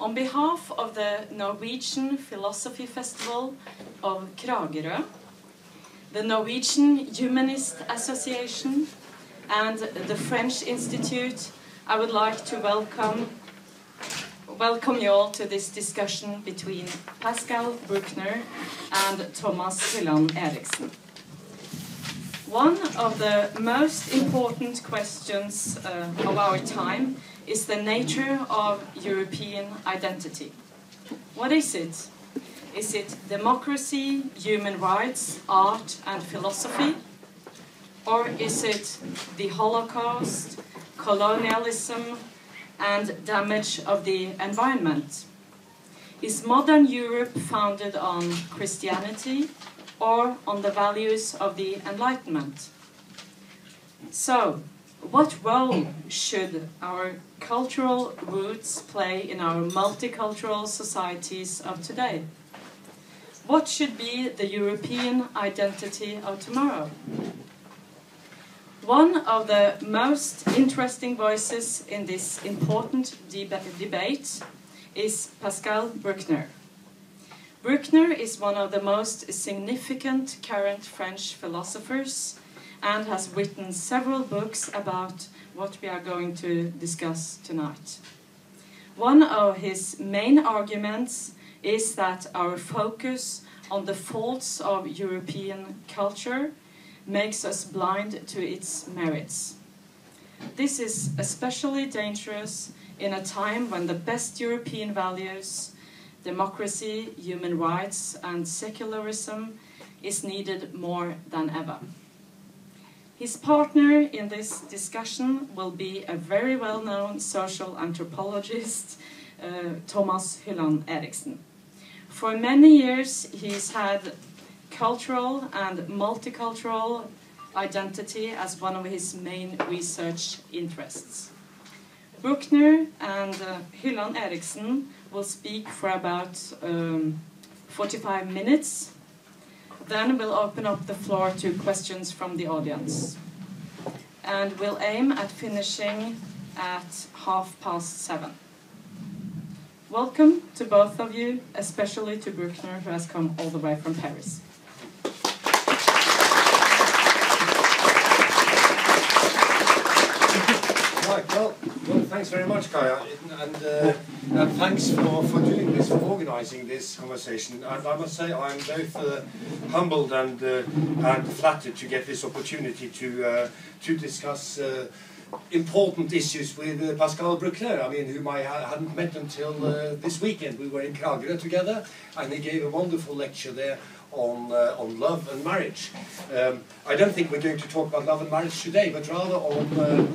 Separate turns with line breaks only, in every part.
On behalf of the Norwegian Philosophy Festival of Kragerø, the Norwegian Humanist Association, and the French Institute, I would like to welcome welcome you all to this discussion between Pascal Bruckner and Thomas Hylland Eriksen. One of the most important questions uh, of our time is the nature of European identity. What is it? Is it democracy, human rights, art, and philosophy? Or is it the Holocaust, colonialism, and damage of the environment? Is modern Europe founded on Christianity, or on the values of the Enlightenment. So, what role should our cultural roots play in our multicultural societies of today? What should be the European identity of tomorrow? One of the most interesting voices in this important deb debate is Pascal Bruckner. Bruckner is one of the most significant current French philosophers and has written several books about what we are going to discuss tonight. One of his main arguments is that our focus on the faults of European culture makes us blind to its merits. This is especially dangerous in a time when the best European values democracy, human rights, and secularism is needed more than ever. His partner in this discussion will be a very well-known social anthropologist, uh, Thomas Hylland Eriksen. For many years, he's had cultural and multicultural identity as one of his main research interests. Bruckner and uh, Hylland Eriksen will speak for about um, 45 minutes. Then we'll open up the floor to questions from the audience. And we'll aim at finishing at half past seven. Welcome to both of you, especially to Bruckner, who has come all the way from Paris.
Right, well, well, thanks very much, Kaya, and, uh, thanks for, for doing this, for organising this conversation. And I must say I'm both uh, humbled and, uh, and flattered to get this opportunity to, uh, to discuss uh, important issues with uh, Pascal Bruckner, I mean, whom I hadn't met until this weekend. We were in Kragerø together, and he gave a wonderful lecture there on, uh, on love and marriage. Um, I don't think we're going to talk about love and marriage today, but rather on uh,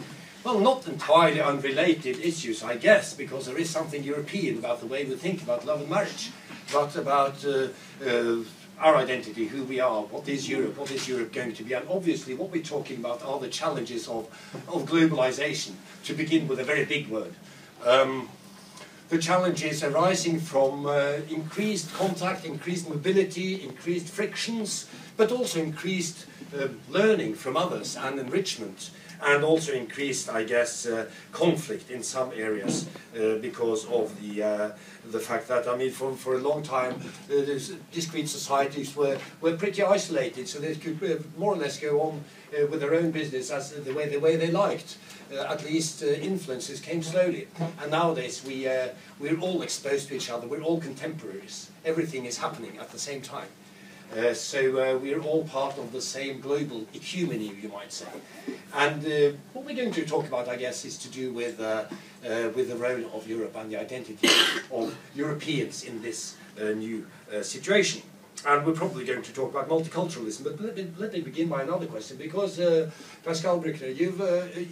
well, not entirely unrelated issues, I guess, because there is something European about the way we think about love and marriage, but about uh, uh, our identity, who we are, what is Europe, what is Europe going to be, and obviously what we're talking about are the challenges of, of globalization, to begin with a very big word. Um, the challenges arising from uh, increased contact, increased mobility, increased frictions, but also increased uh, learning from others and enrichment and also increased, I guess, uh, conflict in some areas uh, because of the uh, the fact that I mean, for for a long time, uh, discrete societies were were pretty isolated, so they could uh, more or less go on uh, with their own business as the way the way they liked. at least influences came slowly, and nowadays we we're all exposed to each other. We're all contemporaries. Everything is happening at the same time. Uh, so uh, we're all part of the same global ecumeny, you might say. And uh, what we're going to talk about, I guess, is to do with, uh, uh, with the role of Europe and the identity of Europeans in this new situation. And we're probably going to talk about multiculturalism, but let me, let me begin by another question, because Pascal Bruckner, you've,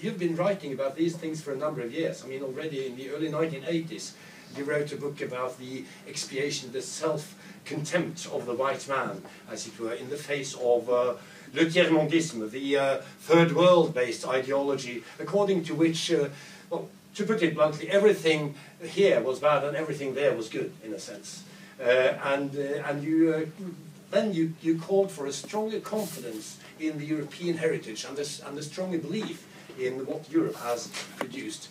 you've been writing about these things for a number of years. I mean, already in the early 1980s, you wrote a book about the expiation, the self contempt of the white man, as it were, in the face of uh, le tiers-mondisme, the uh, third world-based ideology, according to which, uh, well, to put it bluntly, everything here was bad and everything there was good, in a sense. Uh, and uh, and you, uh, then you, you called for a stronger confidence in the European heritage and, this, and a stronger belief in what Europe has produced.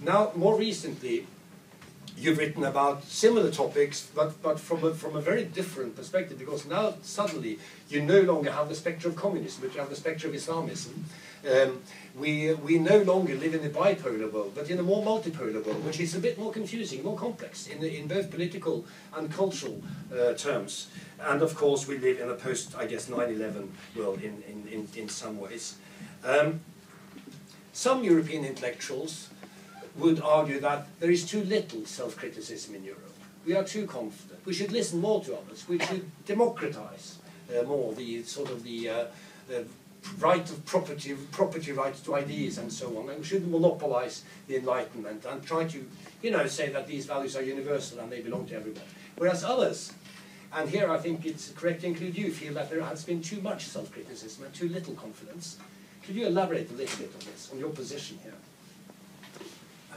Now, more recently, you've written about similar topics, but, but from, a, from a very different perspective, because now suddenly you no longer have the spectre of communism, but you have the spectre of Islamism. Um, we, we no longer live in a bipolar world, but in a more multipolar world, which is a bit more confusing, more complex in, in both political and cultural uh, terms. And of course, we live in a post, I guess, 9 11 world in, in, in, in some ways. Um, some European intellectuals would argue that there is too little self-criticism in Europe. We are too confident. We should listen more to others. We should democratize uh, more the sort of the, uh, the right of property, property rights to ideas and so on. And we should monopolize the Enlightenment and try to, you know, say that these values are universal and they belong to everyone. Whereas others, and here I think it's correct to include you, feel that there has been too much self-criticism and too little confidence. Could you elaborate a little bit on this, on your position here?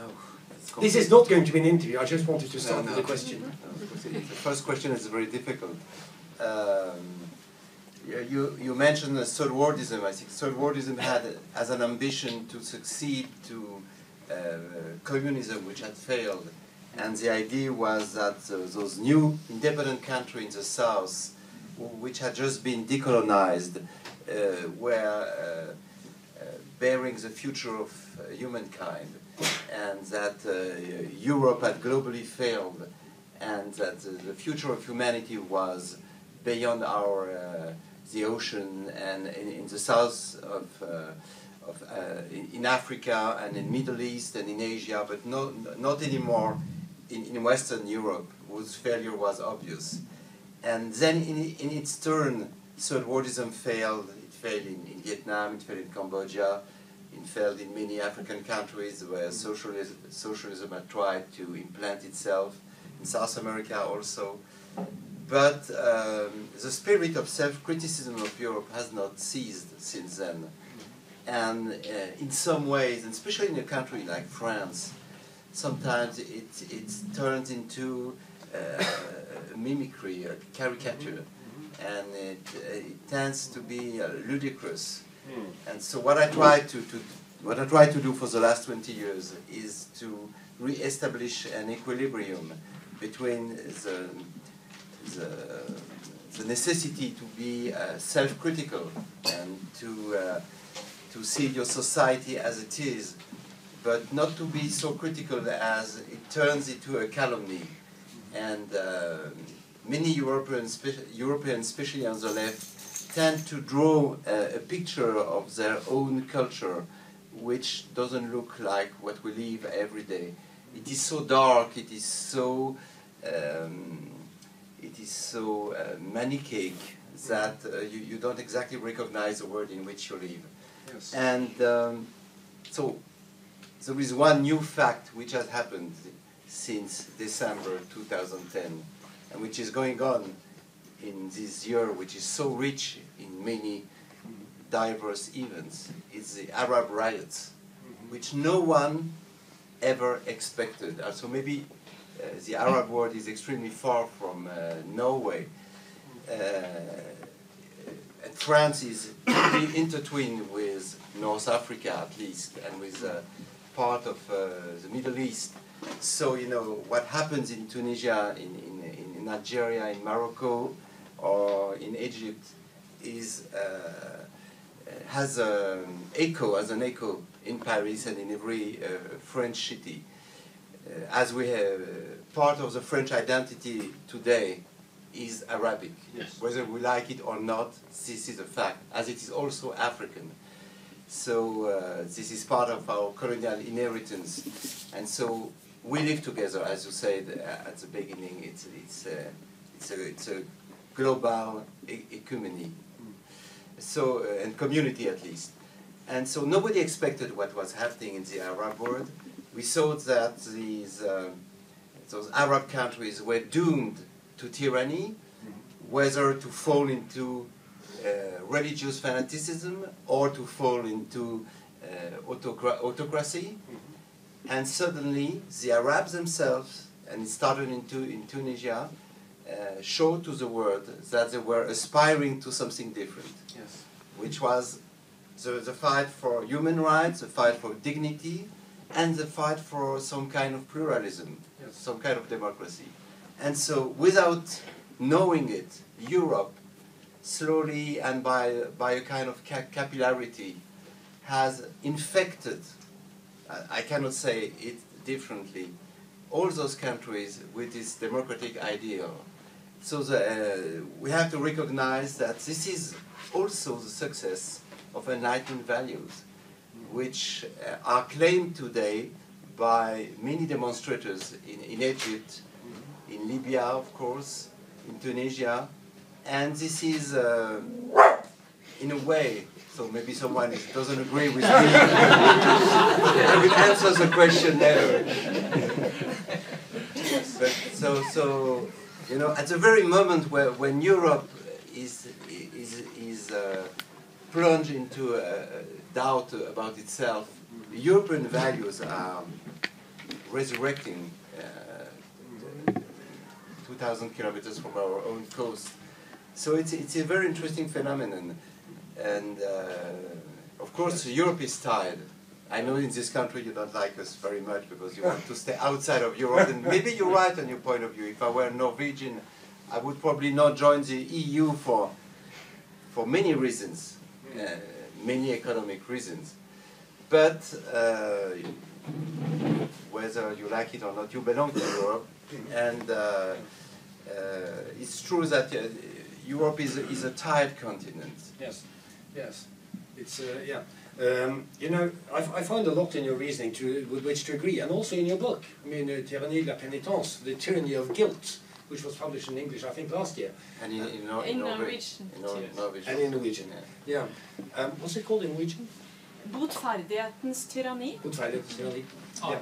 Oh,
this is not going to be an interview. I just wanted to start
no, no.
with a question.
No, the first question is very difficult. Um, you, you mentioned the third worldism. I think third worldism had as an ambition to succeed to uh, communism, which had failed. And the idea was that uh, those new independent countries in the south, which had just been decolonized, uh, were uh, uh, bearing the future of uh, humankind and that uh, Europe had globally failed, and that the future of humanity was beyond our uh, the ocean and in, in the south of, uh, of uh, in Africa and in Middle East and in Asia, but not not anymore in, in Western Europe, whose failure was obvious. And then in, in its turn, third worldism failed. It failed in, in Vietnam, it failed in Cambodia, it failed in many African countries where socialism, socialism had tried to implant itself, in South America also. But um, the spirit of self-criticism of Europe has not ceased since then. And uh, in some ways, and especially in a country like France, sometimes it, it turns into uh, mimicry, a caricature, and it, it tends to be uh, ludicrous. And so what I try to, to what I try to do for the last 20 years is to re-establish an equilibrium between the, the, the necessity to be uh, self-critical and to, uh, to see your society as it is, but not to be so critical as it turns into a calumny. And uh, many Europeans, Europeans, especially on the left, tend to draw a, a picture of their own culture which doesn't look like what we live every day. It is so dark, it is so, um, it is so uh, manichaean that uh, you, you don't exactly recognize the world in which you live.
Yes.
And um, so there is one new fact which has happened since December 2010 and which is going on in this year, which is so rich in many diverse events, is the Arab riots, which no one ever expected. Uh, so maybe uh, the Arab world is extremely far from uh, Norway. Uh, and France is intertwined with North Africa, at least, and with uh, part of uh, the Middle East. So, you know, what happens in Tunisia, in, in, in Algeria, in Morocco, or in Egypt is uh, has an echo, as an echo in Paris and in every uh, French city. Uh, as we have part of the French identity today is Arabic.
Yes.
Whether we like it or not, this is a fact, as it is also African. So uh, this is part of our colonial inheritance, and so we live together, as you said uh, at the beginning. It's it's uh, it's a it's a global ecumeny, so uh, and community at least. And so nobody expected what was happening in the Arab world. We thought that these uh, those Arab countries were doomed to tyranny, whether to fall into uh, religious fanaticism or to fall into uh, autocra autocracy. And suddenly, the Arabs themselves, and it started in, in Tunisia, uh, showed to the world that they were aspiring to something different,
Yes.
which was the, the fight for human rights, the fight for dignity, and the fight for some kind of pluralism.
Yes.
some kind of democracy. And so, without knowing it, Europe, slowly and by, by a kind of ca capillarity, has infected, I cannot say it differently, all those countries with this democratic ideal. So the, uh, we have to recognize that this is also the success of enlightened values, which uh, are claimed today by many demonstrators in, in Egypt, in Libya, of course, in Tunisia, and this is, uh, in a way, so maybe someone doesn't agree with me. I will answer the question later. but so, so, you know, at the very moment where when Europe is is is uh, plunged into a, doubt about itself, European values are resurrecting uh, 2,000 kilometers from our own coast. So it's, it's a very interesting phenomenon. And uh, of course, Europe is tired. I know in this country you don't like us very much because you want to stay outside of Europe. And maybe you're right on your point of view. If I were Norwegian, I would probably not join the EU for, for many reasons, uh, many economic reasons. But uh, whether you like it or not, you belong to Europe. And uh, uh, it's true that uh, Europe is, is a tired continent.
Yes, yes. It's, uh, yeah. Um, you know, I, I find a lot in your reasoning to, with which to agree, and also in your book. I mean, uh, Tyrannie la pénitence, The Tyranny of Guilt, which was published in English, I think, last year.
And in, in, Nor
in
Norwegian.
Norwegian.
In Norwegian.
And in Norwegian, yeah. yeah. Um, what's it called in Norwegian?
Botferdighetens tyranni.
Botferdighetens tyranni.
Oh,
Yeah.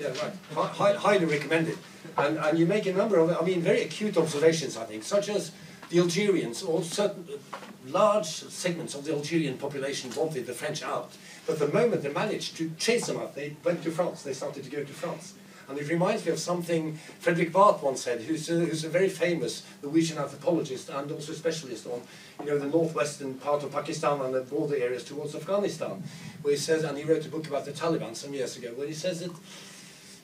Yeah, right. Hi, hi, highly recommended. And, and you make a number of, I mean, very acute observations, I think, such as the Algerians or certain uh, large segments of the Algerian population wanted the French out. But the moment they managed to chase them out, they went to France. They started to go to France. And it reminds me of something Fredrik Barth once said, who's a, who's a very famous Norwegian anthropologist and also specialist on, you know, the northwestern part of Pakistan and the border areas towards Afghanistan, where he says, and he wrote a book about the Taliban some years ago, where he says that,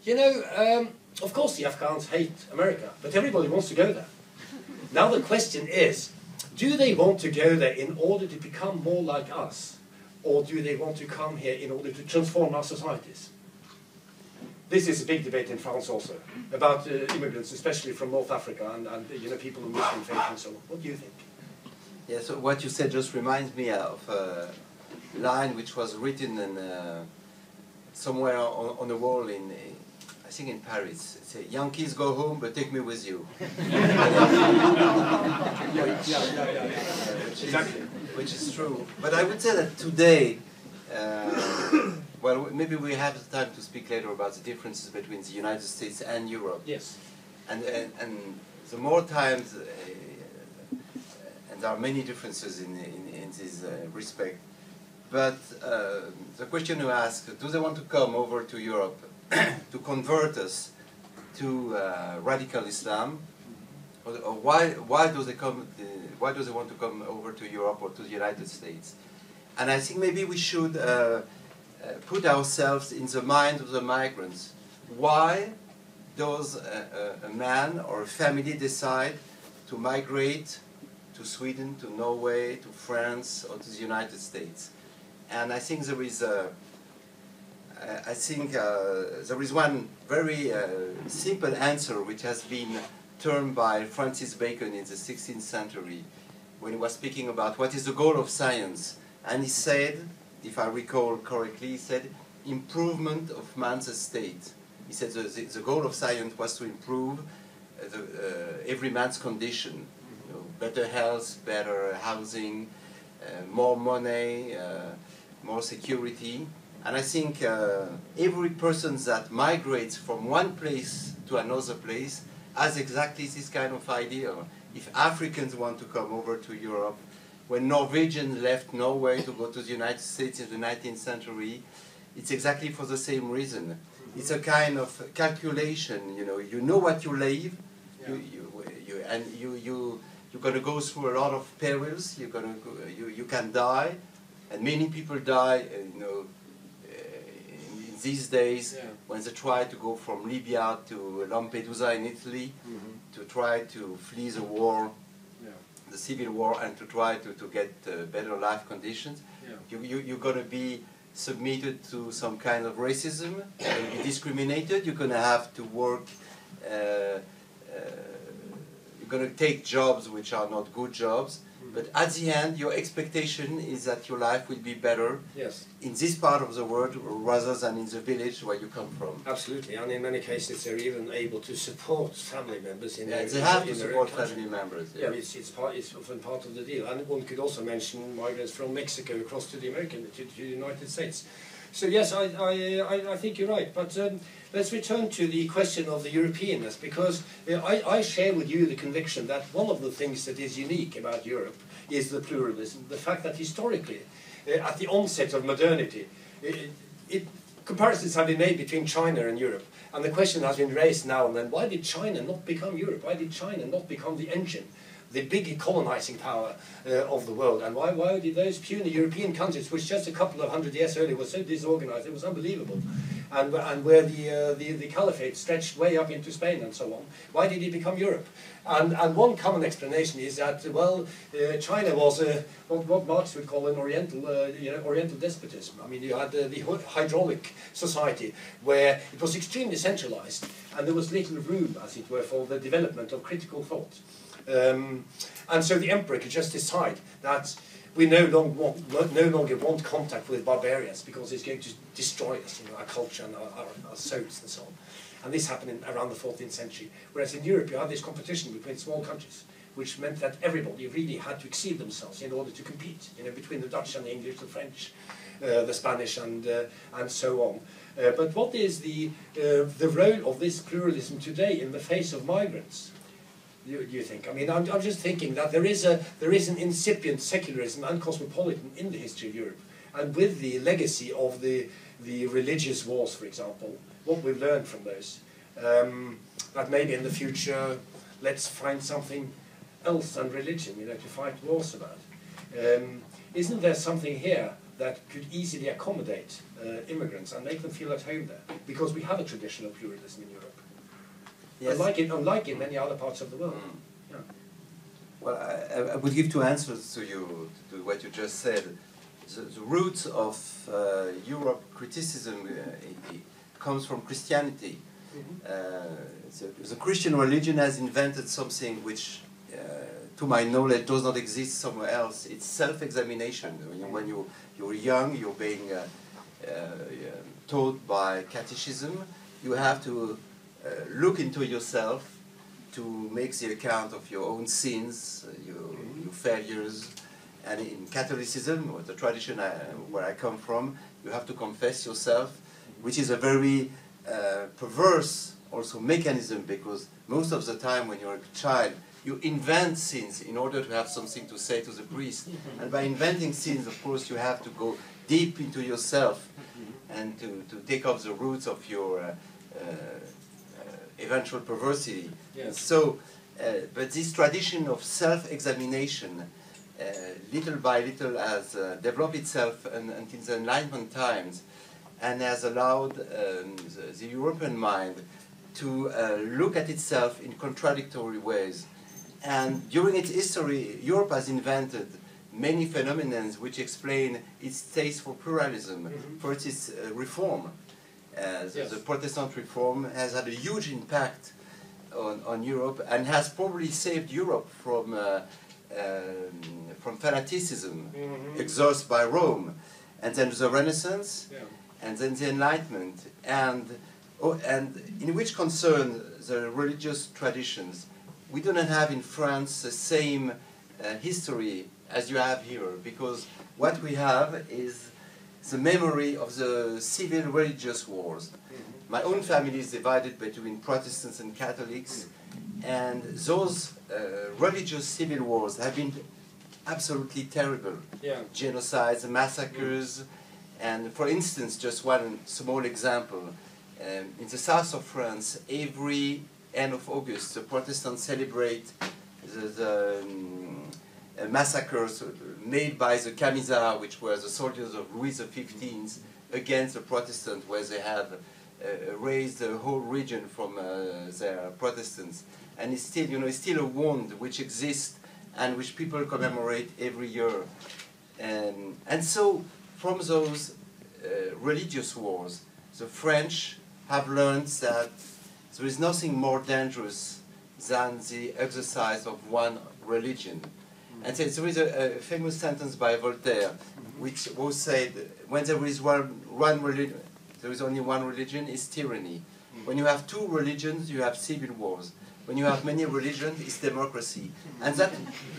you know, um, of course the Afghans hate America, but everybody wants to go there. Now the question is, do they want to go there in order to become more like us? Or do they want to come here in order to transform our societies? This is a big debate in France also, about uh, immigrants, especially from North Africa and, and you know, people of Muslim faith and so on. What do you think?
Yeah, so what you said just reminds me of a line which was written in, uh, somewhere on, on the wall in, I think in Paris. It said, Yankees go home, but take me with you. which, which, is,
Exactly.
which is true. But I would say that today, uh, well, maybe we have the time to speak later about the differences between the United States and Europe.
Yes.
And, and, and the more times, uh, and there are many differences in, in, in this uh, respect, but uh, the question you ask, do they want to come over to Europe to convert us to uh, radical Islam? Or, or why, why, do they come, uh, why do they want to come over to Europe or to the United States? And I think maybe we should uh, uh, put ourselves in the mind of the migrants. Why does a, a, a man or a family decide to migrate to Sweden, to Norway, to France, or to the United States? And I think there is a, I think uh, there is one very uh, simple answer which has been termed by Francis Bacon in the 16th century when he was speaking about what is the goal of science. And he said, if I recall correctly, he said, improvement of man's estate. He said the, the, the goal of science was to improve uh, the, uh, every man's condition. You know, better health, better housing, uh, more money, more security. And I think uh, every person that migrates from one place to another place has exactly this kind of idea. If Africans want to come over to Europe, when Norwegians left Norway to go to the United States in the 19th century, it's exactly for the same reason. It's a kind of calculation, you know, you know what you leave, you, you, you, and you, you, you're going to go through a lot of perils, you're going to go, you, you can die, and many people die, you know, these days
Yeah.
when they try to go from Libya to Lampedusa in Italy
Mhm.
to try to flee the war,
Yeah.
the civil war, and to try to, to get uh, better life conditions,
Yeah.
you, you, you're going to be submitted to some kind of racism, you're going to be discriminated, you're going to have to work, uh, uh, you're going to take jobs which are not good jobs, but at the end, your expectation is that your life will be better
Yes.
in this part of the world rather than in the village where you come from.
Absolutely, and in many cases they're even able to support family members in
Yeah,
their
they have to support family members.
Yeah, it's, it's, part, it's often part of the deal. And one could also mention migrants from Mexico across to the American, to, to the United States. So yes, I, I, I, I think you're right. But um, let's return to the question of the Europeanness, because uh, I, I share with you the conviction that one of the things that is unique about Europe is the pluralism, the fact that historically, uh, at the onset of modernity, it, it, comparisons have been made between China and Europe. And the question has been raised now and then, why did China not become Europe? Why did China not become the engine, the big colonizing power uh, of the world? And why, why did those puny European countries, which just a couple of hundred years earlier were so disorganized, it was unbelievable, and, and where the, uh, the, the caliphate stretched way up into Spain and so on, why did it become Europe? And, and one common explanation is that, well, uh, China was a, what, what Marx would call an oriental, uh, you know, oriental despotism. I mean, you had uh, the hydraulic society where it was extremely centralized and there was little room, as it were, for the development of critical thought. Um, and so the emperor could just decide that we no, long want, no, longer want contact with barbarians because it's going to destroy us, you know, our culture and our, our, our souls and so on. And this happened in, around the 14th century. Whereas in Europe, you had this competition between small countries, which meant that everybody really had to exceed themselves in order to compete, you know, between the Dutch and the English, the French, uh, the Spanish, and, uh, and so on. Uh, but what is the, uh, the role of this pluralism today in the face of migrants? Do you think? I mean, I'm, I'm just thinking that there is, a, there is an incipient secularism and cosmopolitan in the history of Europe. And with the legacy of the, the religious wars, for example, what we've learned from those, um, that maybe in the future, let's find something else than religion, you know, to fight wars about. Um, isn't there something here that could easily accommodate uh, immigrants and make them feel at home there? Because we have a tradition of pluralism in Europe. Unlike, in, unlike in many other parts of the world.
Mm.
Yeah.
Well, I, I would give two answers to you to what you just said. The, the roots of uh, Europe criticism uh, comes from Christianity.
Mhm.
Uh, the, the Christian religion has invented something which, uh, to my knowledge, does not exist somewhere else. It's self-examination. When, you, when you, you're young, you're being uh, uh, taught by catechism. You have to look into yourself to make the account of your own sins, uh, your, your failures. And in Catholicism, or the tradition I, where I come from, you have to confess yourself, which is a very uh, perverse also mechanism because most of the time when you're a child, you invent sins in order to have something to say to the priest. And by inventing sins, of course, you have to go deep into yourself and to, to take off the roots of your uh, uh, uh, eventual perversity.
Yes.
So, uh, but this tradition of self-examination, uh, little by little, has uh, developed itself un- until the Enlightenment times, and has allowed um, the, the European mind to uh, look at itself in contradictory ways. And during its history, Europe has invented many phenomena which explain its taste for pluralism.
Mhm.
First, its uh, reform. The,
Yes.
the Protestant reform has had a huge impact on, on Europe and has probably saved Europe from, uh, um, from fanaticism
Mhm.
exercised by Rome. And then the Renaissance,
Yeah.
and then the Enlightenment, and, oh, and in which concern the religious traditions, we do not have in France the same uh, history as you have here, because what we have is the memory of the civil religious wars.
Mhm.
My own family is divided between Protestants and Catholics, and those uh, religious civil wars have been absolutely terrible
Yeah.
genocides, massacres, and for instance, just one small example, um, in the south of France, every end of August, the Protestants celebrate the, the um, uh, massacres made by the Camisards, which were the soldiers of Louis XV against the Protestants, where they have uh, raised the whole region from uh, their Protestants. And it's still, you know, it's still a wound which exists and which people commemorate every year. And, and so, from those uh, religious wars, the French have learned that there is nothing more dangerous than the exercise of one religion. And so there is a, a famous sentence by Voltaire, mm-hmm. which was said, when there is one, one religion, there is only one religion, is tyranny. Mm-hmm. When you have two religions, you have civil wars. When you have many religions, it's democracy. Mm-hmm. And that,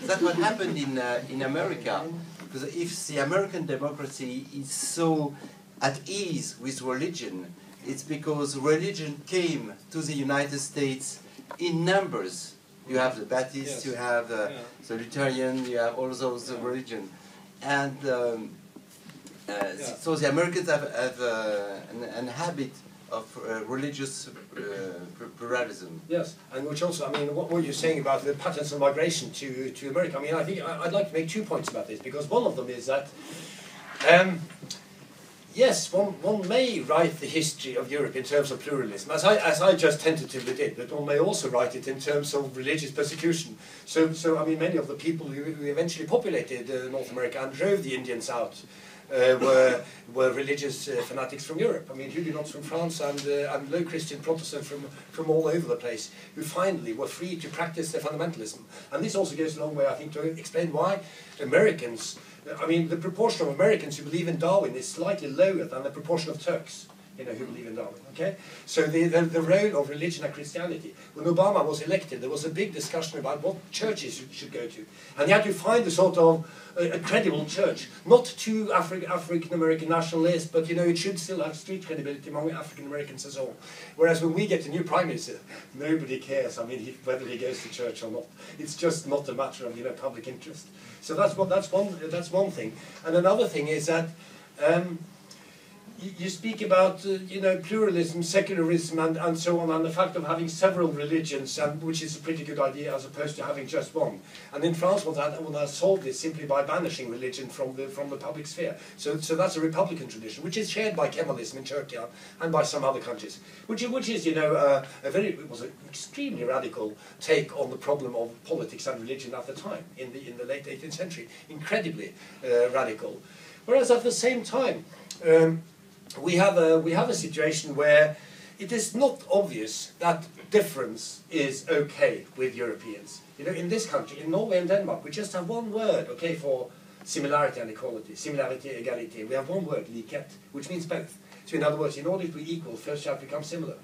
that's what happened in, uh, in America. Because if the American democracy is so at ease with religion, it's because religion came to the United States in numbers. You have the Baptists,
Yes.
you have uh,
Yeah.
the Lutheran, you have all those
Yeah.
religions. And um, uh,
Yeah.
so the Americans have, have uh, an, an habit of uh, religious uh, pluralism.
Yes, and which also, I mean, what, were you're saying about the patterns of migration to, to America, I mean, I think I, I'd like to make two points about this, because one of them is that, um, yes, one, one may write the history of Europe in terms of pluralism, as I, as I just tentatively did, but one may also write it in terms of religious persecution. So, so I mean, many of the people who, who eventually populated uh, North America and drove the Indians out uh, were, were religious uh, fanatics from Europe. I mean, Huguenots from France and, uh, and low Christian Protestants from, from all over the place who finally were free to practice their fundamentalism. And this also goes a long way, I think, to explain why Americans, I mean, the proportion of Americans who believe in Darwin is slightly lower than the proportion of Turks. You know, who believe in Darwin, okay? So the, the, the role of religion and Christianity. When Obama was elected, there was a big discussion about what churches you should go to. And you had to find a sort of a, a credible church, not too Afri- African American nationalist, but you know it should still have street credibility among African Americans as well. Whereas when we get a new prime minister, nobody cares. I mean, he, whether he goes to church or not, it's just not a matter of you know public interest. So that's what that's one that's one thing. And another thing is that. Um, you speak about uh, you know pluralism, secularism, and, and so on, and the fact of having several religions, and which is a pretty good idea as opposed to having just one. And in France, one has, one solved this simply by banishing religion from the from the public sphere. So so that's a republican tradition, which is shared by Kemalism in Turkey and by some other countries, which which is you know uh, a very it was an extremely radical take on the problem of politics and religion at the time in the in the late 18th century, incredibly uh, radical. Whereas at the same time. Um, we have a we have a situation where it is not obvious that difference is okay with Europeans. You know, in this country, in Norway and Denmark, we just have one word, okay, for similarity and equality, similarity, equality. We have one word, likhet, which means both. So in other words, in order to be equal, first you have to become similar.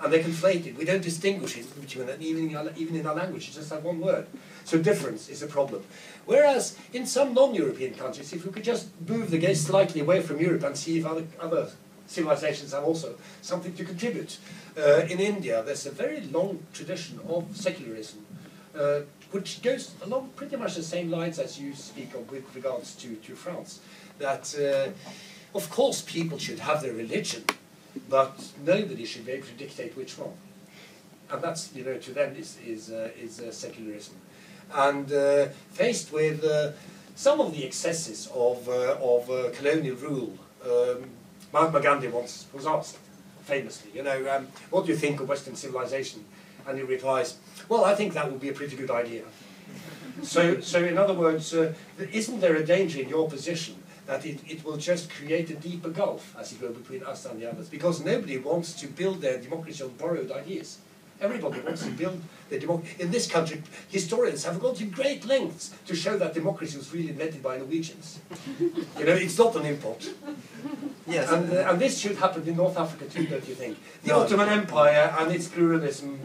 And they conflate it. We don't distinguish between them, even in our, even in our language. It's just that one word. So difference is a problem. Whereas in some non-European countries, if we could just move the gaze slightly away from Europe and see if other, other civilizations have also something to contribute. Uh, in India, there's a very long tradition of secularism, uh, which goes along pretty much the same lines as you speak of with regards to, to France. That, uh, of course, people should have their religion, but nobody should be able to dictate which one. And that's, you know, to them is, is, uh, is uh, secularism. And uh, faced with uh, some of the excesses of, uh, of uh, colonial rule, um, Mahatma Gandhi once was asked, famously, you know, um, what do you think of Western civilization? And he replies, well, I think that would be a pretty good idea. So, so in other words, uh, isn't there a danger in your position that it, it will just create a deeper gulf, as it were, between us and the others? Because nobody wants to build their democracy on borrowed ideas. Everybody wants to build their democracy. In this country, historians have gone to great lengths to show that democracy was really invented by Norwegians. You know, it's not an import.
Yes,
And, uh, and this should happen in North Africa too, don't you think? The
No.
Ottoman Empire and its pluralism.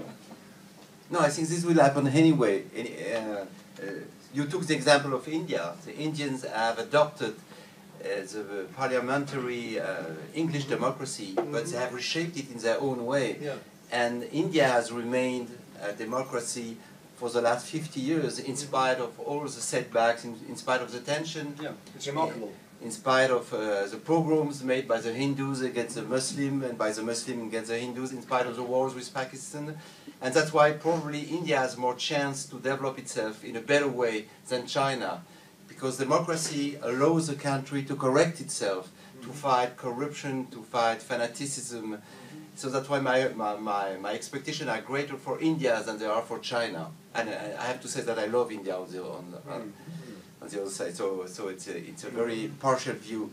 No, I think this will happen anyway. Uh, uh, you took the example of India. The Indians have adopted uh, the parliamentary uh, English democracy, but they have reshaped it in their own way.
Yeah.
And India has remained a democracy for the last 50 years, in spite of all the setbacks, in, in spite of the tension,
Yeah, it's remarkable.
in spite of uh, the pogroms made by the Hindus against the Muslim and by the Muslim against the Hindus, in spite of the wars with Pakistan. And that's why probably India has more chance to develop itself in a better way than China, because democracy allows the country to correct itself, to fight corruption, to fight fanaticism. So that's why my, my, my, my expectations are greater for India than they are for China. And I, I have to say that I love India on the, on, the- on, on the other side. So, so it's, a, it's a very partial view.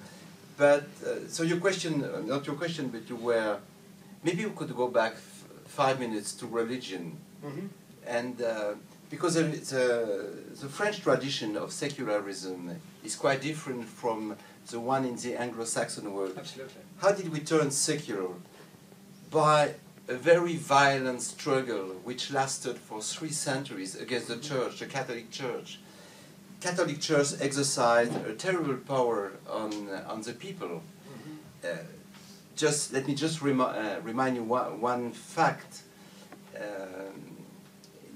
But, uh, so your question, not your question, but you were, maybe we could go back f- five minutes to religion.
Mhm.
And uh, because the, the French tradition of secularism is quite different from the one in the Anglo-Saxon world.
Absolutely.
How did we turn secular? By a very violent struggle which lasted for three centuries against the church, the Catholic Church. Catholic Church exercised a terrible power on, on the people. Uh, just let me just remi- uh, remind you one, one fact. Um,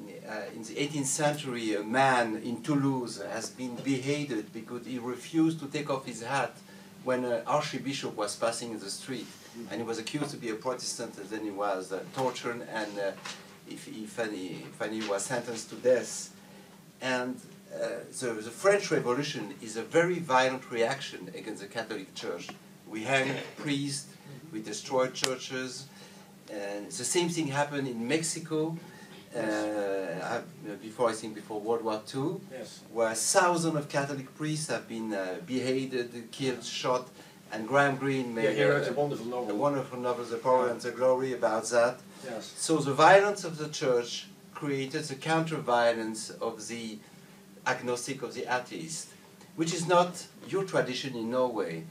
in, uh, in the 18th century, a man in Toulouse has been beheaded because he refused to take off his hat when an archbishop was passing in the street, and he was accused to be a Protestant, and then he was uh, tortured, and uh, if, if, finally, finally was sentenced to death. And uh, the, the French Revolution is a very violent reaction against the Catholic Church. We hang priests, we destroy churches, and the same thing happened in Mexico. Uh, before I think before World War II,
Yes.
where thousands of Catholic priests have been uh, beheaded, killed, shot, and Graham Greene
Yeah,
made
he wrote
a,
a wonderful
a
novel.
wonderful novel, The Power and the Glory, about that.
Yes.
So the violence of the church created the counter-violence of the agnostic, of the atheist, which is not your tradition in Norway.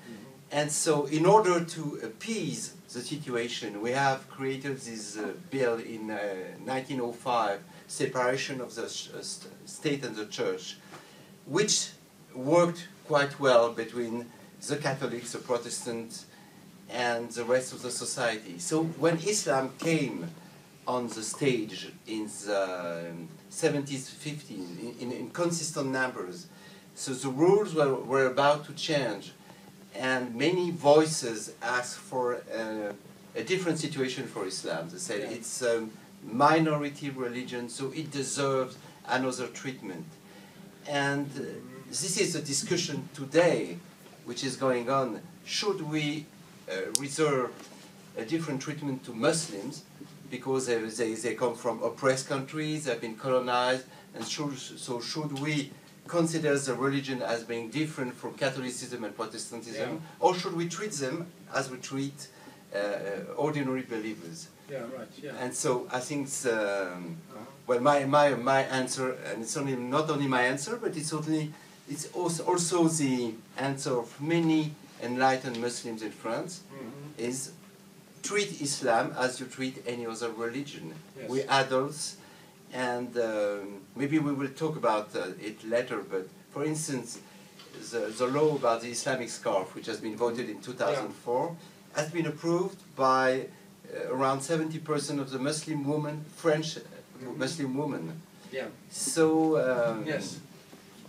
And so in order to appease the situation, we have created this uh, bill in uh, 1905, separation of the sh- uh, state and the church, which worked quite well between the Catholics, the Protestants, and the rest of the society. So when Islam came on the stage in the um, 70s, 50s, in, in, in consistent numbers, so the rules were, were about to change, and many voices asked for uh, a different situation for Islam. They said
Yeah.
it's a minority religion, so it deserves another treatment. And uh, this is a discussion today which is going on. Should we uh, reserve a different treatment to Muslims because they, they, they come from oppressed countries, they've been colonized, and should, so should we consider the religion as being different from Catholicism and Protestantism,
Yeah.
or should we treat them as we treat uh, ordinary believers?
Yeah, right. Yeah.
And so I think, um, well, my, my, my answer, and it's only not only my answer, but it's only it's also, also the answer of many enlightened Muslims in France,
Mhm.
is treat Islam as you treat any other religion.
Yes.
We're adults, and um, maybe we will talk about uh, it later, but for instance, the, the law about the Islamic scarf, which has been voted in 2004, has been approved by uh, around 70% of the Muslim women, French uh, Muslim women.
Yeah.
So, um,
Yes.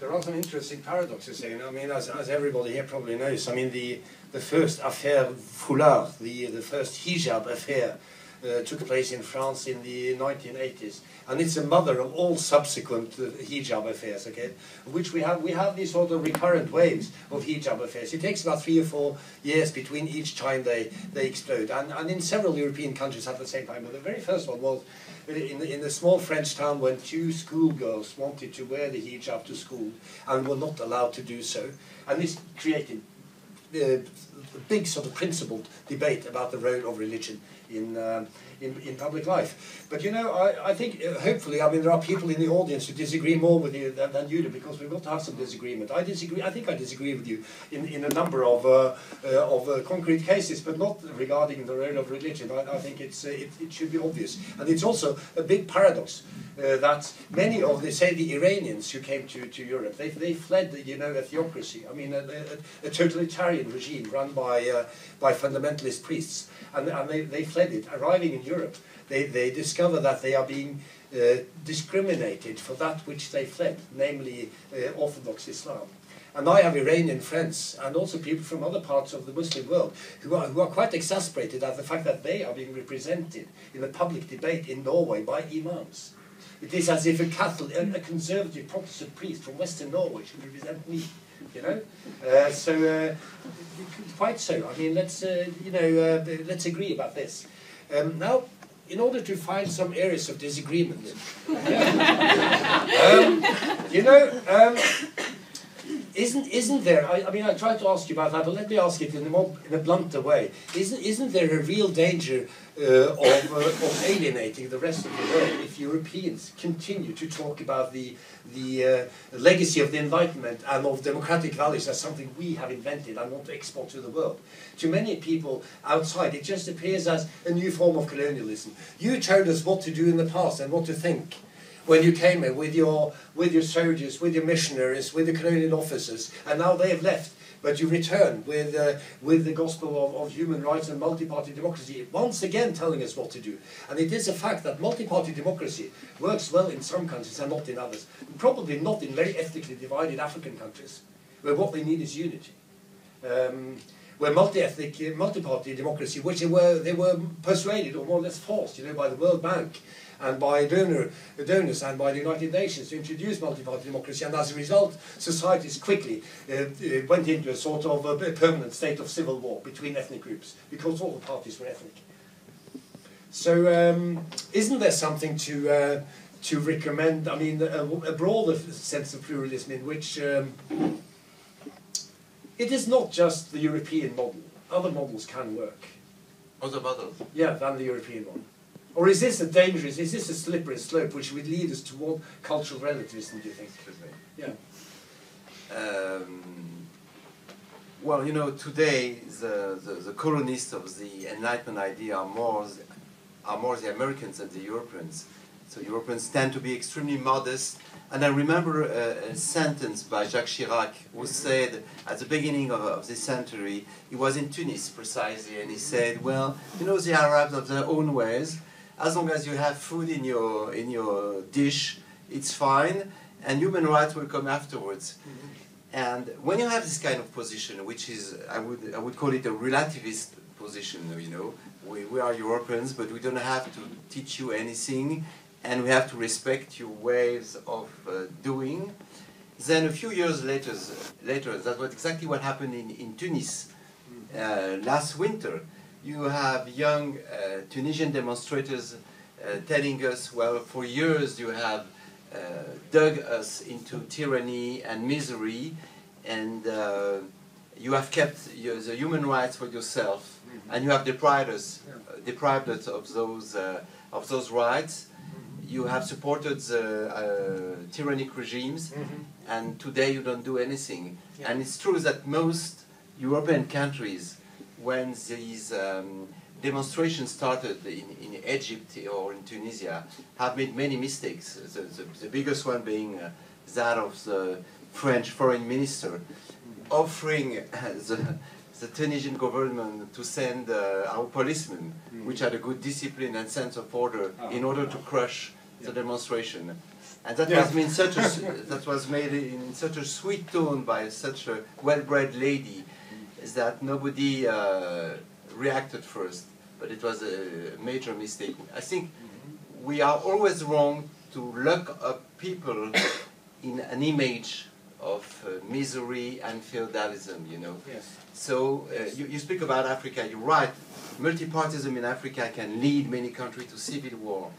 There are some interesting paradoxes here. I mean, as, as everybody here probably knows, I mean, the, the first affair foulard, the, the first hijab affair, uh, took place in France in the 1980s, and it's a mother of all subsequent uh, hijab affairs. Okay, which we have we have these sort of recurrent waves of hijab affairs. It takes about three or four years between each time they they explode, and and in several European countries at the same time. But the very first one was in in the small French town when two schoolgirls wanted to wear the hijab to school and were not allowed to do so, and this created uh, a big sort of principled debate about the role of religion in, um, in, in public life. But you know, I, I think uh, hopefully, I mean, there are people in the audience who disagree more with you than, than you do because we've got to have some disagreement. I disagree. I think I disagree with you in, in a number of uh, uh, of uh, concrete cases, but not regarding the role of religion. I, I think it's it, it should be obvious, and it's also a big paradox. That many of the, say, the Iranians who came to, to Europe, they, they fled, the you know, a theocracy. I mean, a, a, a totalitarian regime run by, by fundamentalist priests. And, and they, they fled it. Arriving in Europe, they, they discover that they are being uh, discriminated for that which they fled, namely uh, Orthodox Islam. And I have Iranian friends and also people from other parts of the Muslim world who are, who are quite exasperated at the fact that they are being represented in the public debate in Norway by imams. It is as if a Catholic, a, conservative Protestant priest from Western Norway should represent me. You know, uh, so uh, quite so. I mean, let's uh, you know uh, let's agree about this. Um, now, in order to find some areas of disagreement, um, you know, um, isn't isn't there? I, I, mean, I tried to ask you about that, but let me ask it in a more in a blunter way. Isn't isn't there a real danger uh, of uh, of alienating the rest of the world if Europeans continue to talk about the the uh, legacy of the Enlightenment and of democratic values as something we have invented and want to export to the world? To many people outside, it just appears as a new form of colonialism. You told us what to do in the past and what to think when you came here with your, with your soldiers, with your missionaries, with the colonial officers, and now they have left. But you return with, uh, with the gospel of, of human rights and multi-party democracy, once again telling us what to do. And it is a fact that multi-party democracy works well in some countries and not in others. Probably not in very ethnically divided African countries, where what they need is unity. Um, where multi-ethnic, multi-party democracy, which they were, they were persuaded or more or less forced, you know, by the World Bank and by donor, donors and by the United Nations to introduce multi-party democracy. And as a result, societies quickly uh, uh, went into a sort of a permanent state of civil war between ethnic groups because all the parties were ethnic. So, um, isn't there something to uh, to recommend? I mean, a, a, broader sense of pluralism in which um, it is not just the European model. Other models can work.
Other models?
Yeah, than the European one. Or is this a dangerous, is this a slippery slope which would lead us toward cultural relativism, do you think? Yeah.
Um, well, you know, today the, the, the, colonists of the Enlightenment idea are more, are more the Americans than the Europeans. So Europeans tend to be extremely modest. And I remember a, a sentence by Jacques Chirac who said at the beginning of, of this century, he was in Tunis precisely, and he said, well, you know, the Arabs have their own ways, as long as you have food in your in your dish, it's fine, and human rights will come afterwards. Mm -hmm. And when you have this kind of position, which is I would I would call it a relativist position, you know, we, we are Europeans, but we don't have to teach you anything, and we have to respect your ways of uh, doing. Then a few years later, later, that was exactly what happened in, in Tunis mm-hmm. uh, last winter you have young uh, Tunisian demonstrators uh, telling us, well, for years you have uh, dug us into tyranny and misery, and uh, you have kept your, the human rights for yourself, mm -hmm. and you have deprived us, deprived us of those uh, of those rights. Mm -hmm. You have supported the uh, tyrannic regimes, mm -hmm. and today you don't do anything. Yeah. And it's true that most European countries when these um, demonstrations started in, in Egypt or in Tunisia, have made many mistakes. The, the, the biggest one being uh, that of the French foreign minister, offering the, the Tunisian government to send uh, our policemen, mm. which had a good discipline and sense of order, oh. in order to crush yeah. the demonstration. And that yeah. was made such a that was made in such a sweet tone by such a well-bred lady is that nobody uh, reacted first, but it was a major mistake. I think we are always wrong to look up people in an image of uh, misery and feudalism, you know.
Yes.
So uh, you, you speak about Africa, you're right. Multipartism in Africa can lead many countries to civil war.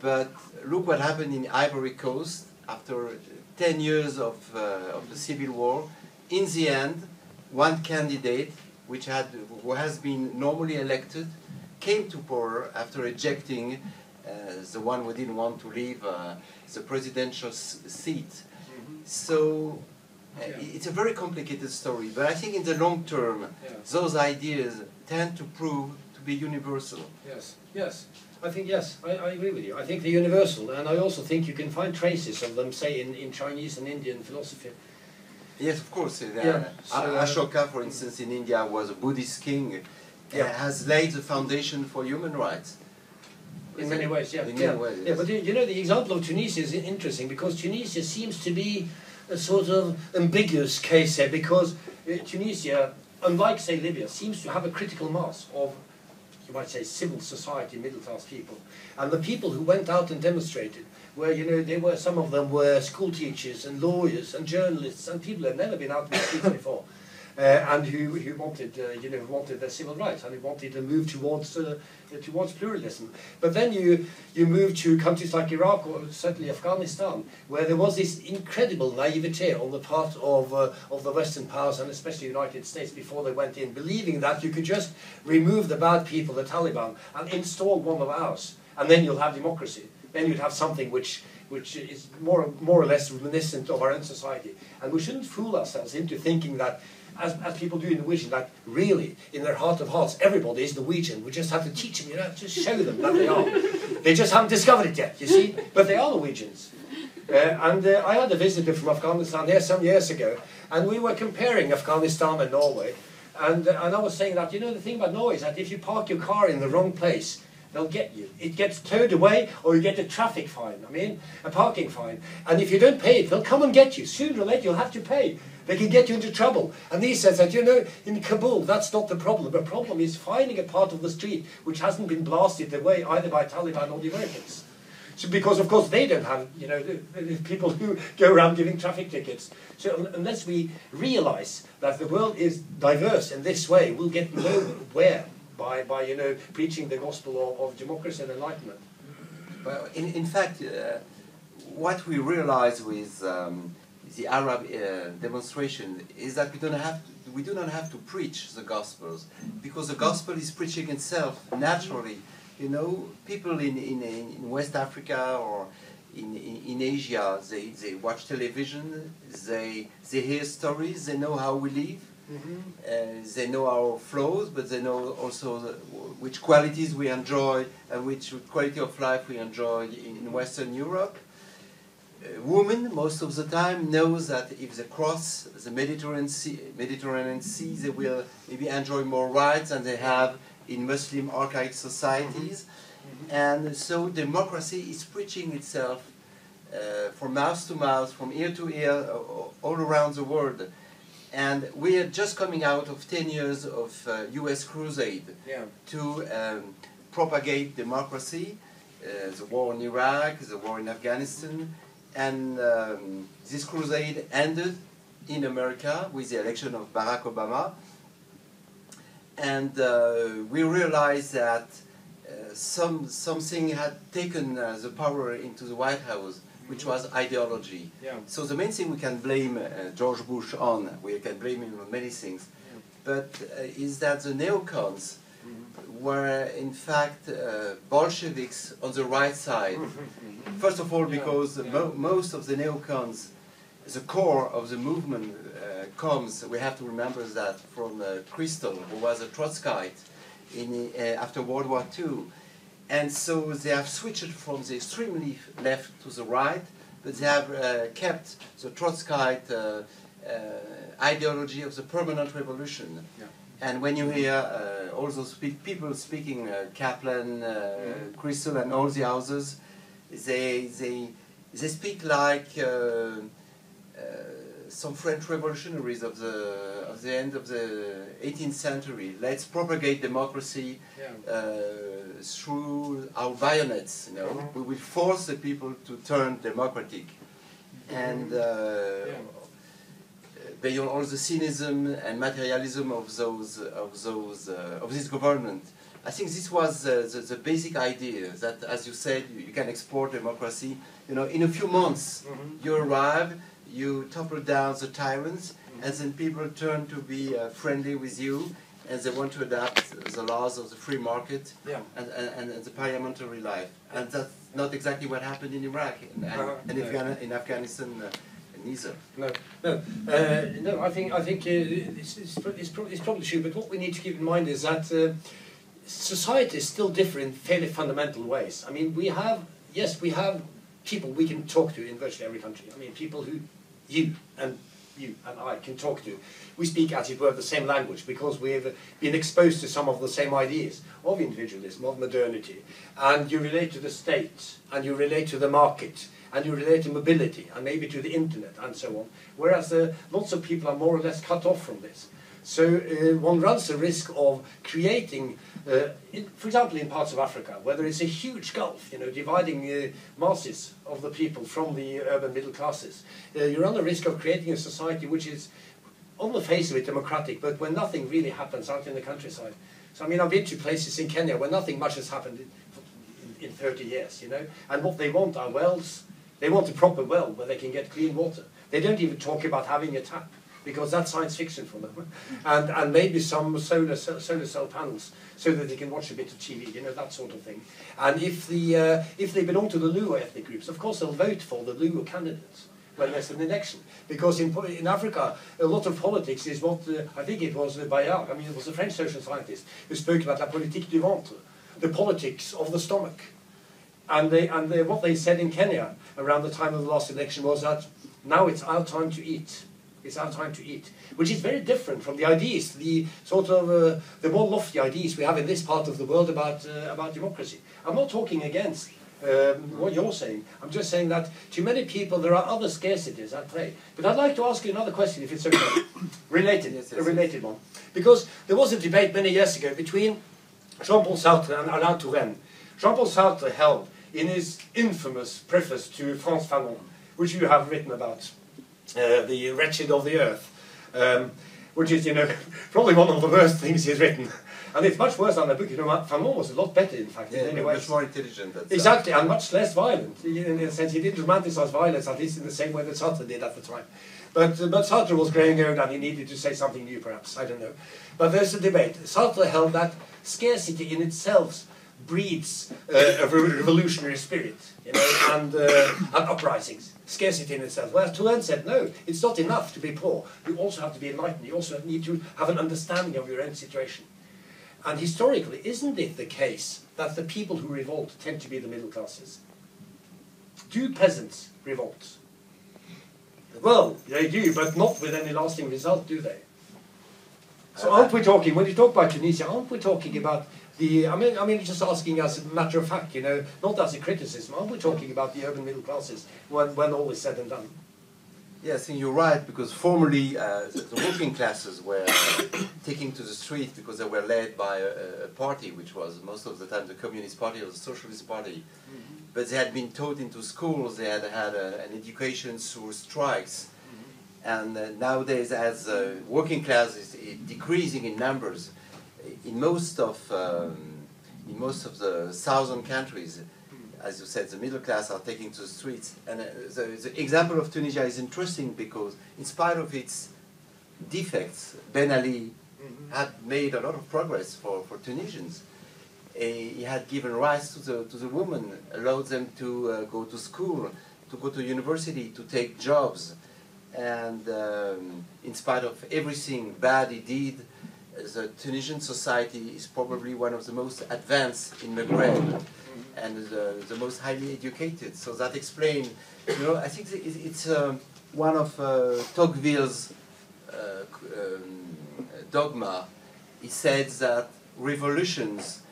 But look what happened in Ivory Coast after 10 years of, uh, of the civil war. In the end, one candidate, which had, who has been normally elected, came to power after ejecting uh, the one who didn't want to leave uh, the presidential seat. Mm -hmm. So uh, it's a very complicated story, but I think in the long term, yeah. those ideas tend to prove to be universal.
Yes, yes. I think, yes, I, I, agree with you. I think they're universal, and I also think you can find traces of them, say, in, in Chinese and Indian philosophy.
Yes, of course. Uh, yeah. So, uh, Ashoka, for instance, in India was a Buddhist king. Yeah. has laid the foundation for human rights.
In many ways, yeah.
In
yeah.
Many ways,
yes. yeah, but you know, the example of Tunisia is interesting because Tunisia seems to be a sort of ambiguous case here because uh, Tunisia, unlike, say, Libya, seems to have a critical mass of you might say, civil society, middle class people. And the people who went out and demonstrated where you know they were some of them were school teachers and lawyers and journalists and people who had never been out in the streets before. Uh, and who, who wanted, uh, you know, who wanted their civil rights and who wanted to move towards, uh, towards pluralism. But then you, you move to countries like Iraq or certainly Afghanistan, where there was this incredible naivete on the part of, uh, of the Western powers and especially the United States before they went in, believing that you could just remove the bad people, the Taliban, and install one of ours, and then you'll have democracy. Then you'd have something which which is more, more or less reminiscent of our own society. And we shouldn't fool ourselves into thinking that as, as people do in Norwegian, that really, in their heart of hearts, everybody is Norwegian. We just have to teach them, you know, just show them that they are. They just haven't discovered it yet, you see? But they are Norwegians. Uh, and uh, I had a visitor from Afghanistan here some years ago, and we were comparing Afghanistan and Norway. And, uh, and I was saying that, you know, the thing about Norway is that if you park your car in the wrong place, they'll get you. It gets towed away, or you get a traffic fine, I mean, a parking fine. And if you don't pay it, they'll come and get you. Sooner or later, you'll have to pay. They can get you into trouble. And he says that, you know, in Kabul, that's not the problem. The problem is finding a part of the street which hasn't been blasted away either by Taliban or the Americans. So because, of course, they don't have, you know, people who go around giving traffic tickets. So unless we realize that the world is diverse in this way, we'll get nowhere by, by you know, preaching the gospel of, of democracy and enlightenment.
Well, in, in fact, uh, what we realize with um, the Arab uh, demonstration is that we don't have to, we do not have to preach the gospels because the gospel is preaching itself naturally. You know, people in, in, in West Africa or in, in, in Asia, they, they watch television, they, they hear stories, they know how we live, mm -hmm. uh, they know our flaws, but they know also the, which qualities we enjoy and which quality of life we enjoy in, Western Europe Women, most of the time know that if they cross the Mediterranean sea, Mediterranean sea, they will maybe enjoy more rights than they have in Muslim archaic societies. Mm-hmm. And so democracy is preaching itself uh, from mouth to mouth, from ear to ear, uh, all around the world. And we are just coming out of 10 years of uh, US crusade yeah. to um, propagate democracy, uh, the war in Iraq, the war in Afghanistan, and um, this crusade ended in America with the election of Barack Obama. And uh, we realized that uh, some, something had taken uh, the power into the White House, which was ideology. Yeah. So the main thing we can blame uh, George Bush on, we can blame him on many things, yeah. but uh, is that the neocons were in fact uh, Bolsheviks on the right side. First of all, because yeah. Mo most of the neocons, the core of the movement uh, comes, we have to remember that, from uh, Kristol, who was a Trotskyite in, uh, after World War II. And so they have switched from the extremely left to the right, but they have uh, kept the Trotskyite uh, ideology of the permanent revolution. Yeah. And when you hear uh, all those people speaking, uh, Kaplan, uh, mm. Kristol, and all the others, they, they, they speak like uh, uh, some French revolutionaries of the, of the end of the 18th century. Let's propagate democracy yeah. Uh, through our bayonets. You know? Mm -hmm. We will force the people to turn democratic. And yeah beyond all the cynicism and materialism of those of those uh, of this government. I think this was uh, the, the, basic idea that, as you said, you, you, can export democracy. You know, in a few months, mm -hmm. you arrive, you topple down the tyrants, and then people turn to be uh, friendly with you, and they want to adapt the laws of the free market yeah. and, and, and, the parliamentary life. And that's not exactly what happened in Iraq and, and, -huh. and in, in Afghanistan. Uh, neither.
No, no, uh, no. I think I think uh, it's, it's, it's, probably, it's probably true. But what we need to keep in mind is that uh, societies still differ in fairly fundamental ways. I mean, we have yes, we have people we can talk to in virtually every country. I mean, people who you and you and I can talk to. We speak, as it were, the same language because we've been exposed to some of the same ideas of individualism, of modernity. And you relate to the state, and you relate to the market, and you relate to mobility and maybe to the internet and so on. Whereas uh, lots of people are more or less cut off from this. So uh, one runs the risk of creating, uh, in, for example, in parts of Africa, where there is a huge gulf, you know, dividing uh, masses of the people from the urban middle classes. Uh, you run the risk of creating a society which is, on the face of it, democratic, but when nothing really happens out in the countryside. So I mean, I've been to places in Kenya where nothing much has happened in, in, in 30 years, you know, and what they want are wells. They want a proper well where they can get clean water. They don't even talk about having a tap because that's science fiction for them. and, and maybe some solar, solar cell panels so that they can watch a bit of TV, you know, that sort of thing. And if, the, uh, if they belong to the Luo ethnic groups, of course they'll vote for the Luo candidates when there's an election. Because in, in Africa, a lot of politics is what, uh, I think it was Bayart, I mean, it was a French social scientist who spoke about la politique du ventre, the politics of the stomach. And, they, and they, what they said in Kenya around the time of the last election was that now it's our time to eat. It's our time to eat, which is very different from the ideas, the sort of uh, the more lofty ideas we have in this part of the world about uh, about democracy. I'm not talking against um, what you're saying. I'm just saying that to many people there are other scarcities at play. But I'd like to ask you another question, if it's okay, related,
Yes, yes,
a related one, because there was a debate many years ago between Jean-Paul Sartre and Alain Touraine. Jean-Paul Sartre held in his infamous preface to Frantz Fanon, which you have written about, uh, the wretched of the earth, um, which is, you know, probably one of the worst things he's written. And it's much worse than the book. You know, Fanon was a lot better, in fact,
Yeah,
in many
much more intelligent.
Exactly, and much less violent. In a sense, he didn't romanticize violence, at least in the same way that Sartre did at the time. But, uh, but Sartre was growing old and he needed to say something new, perhaps. I don't know. But there's a debate. Sartre held that scarcity in itself breeds uh, a re- revolutionary spirit, you know, and, uh, and uprisings. Scarcity in itself. Whereas Touraine said, no, it's not enough to be poor. You also have to be enlightened. You also need to have an understanding of your own situation. And historically, isn't it the case that the people who revolt tend to be the middle classes? Do peasants revolt? Well, they do, but not with any lasting result, do they? So uh, aren't we talking, when you talk about Tunisia, aren't we talking about the, I mean, I mean, just asking as a matter of fact, you know, not as a criticism, aren't we talking about the urban middle classes when, when all is said and done?
Yes, I think you're right, because formerly uh, the, working classes were taking to the street because they were led by a, a party, which was most of the time the Communist Party or the Socialist Party. But they had been taught into schools, they had had a, an education through strikes. And uh, nowadays, as uh, working class is decreasing in numbers, in most of um, in most of the southern countries, as you said, the middle class are taking to the streets. And uh, the, the example of Tunisia is interesting because, in spite of its defects, Ben Ali had made a lot of progress for, for Tunisians. Uh, he had given rights to the, to the women, allowed them to uh, go to school, to go to university, to take jobs. And um, in spite of everything bad he did, the Tunisian society is probably one of the most advanced in Maghreb and the, the most highly educated. So that explains, you know, I think it's um, one of uh, Tocqueville's uh, um, dogma. He said that revolutions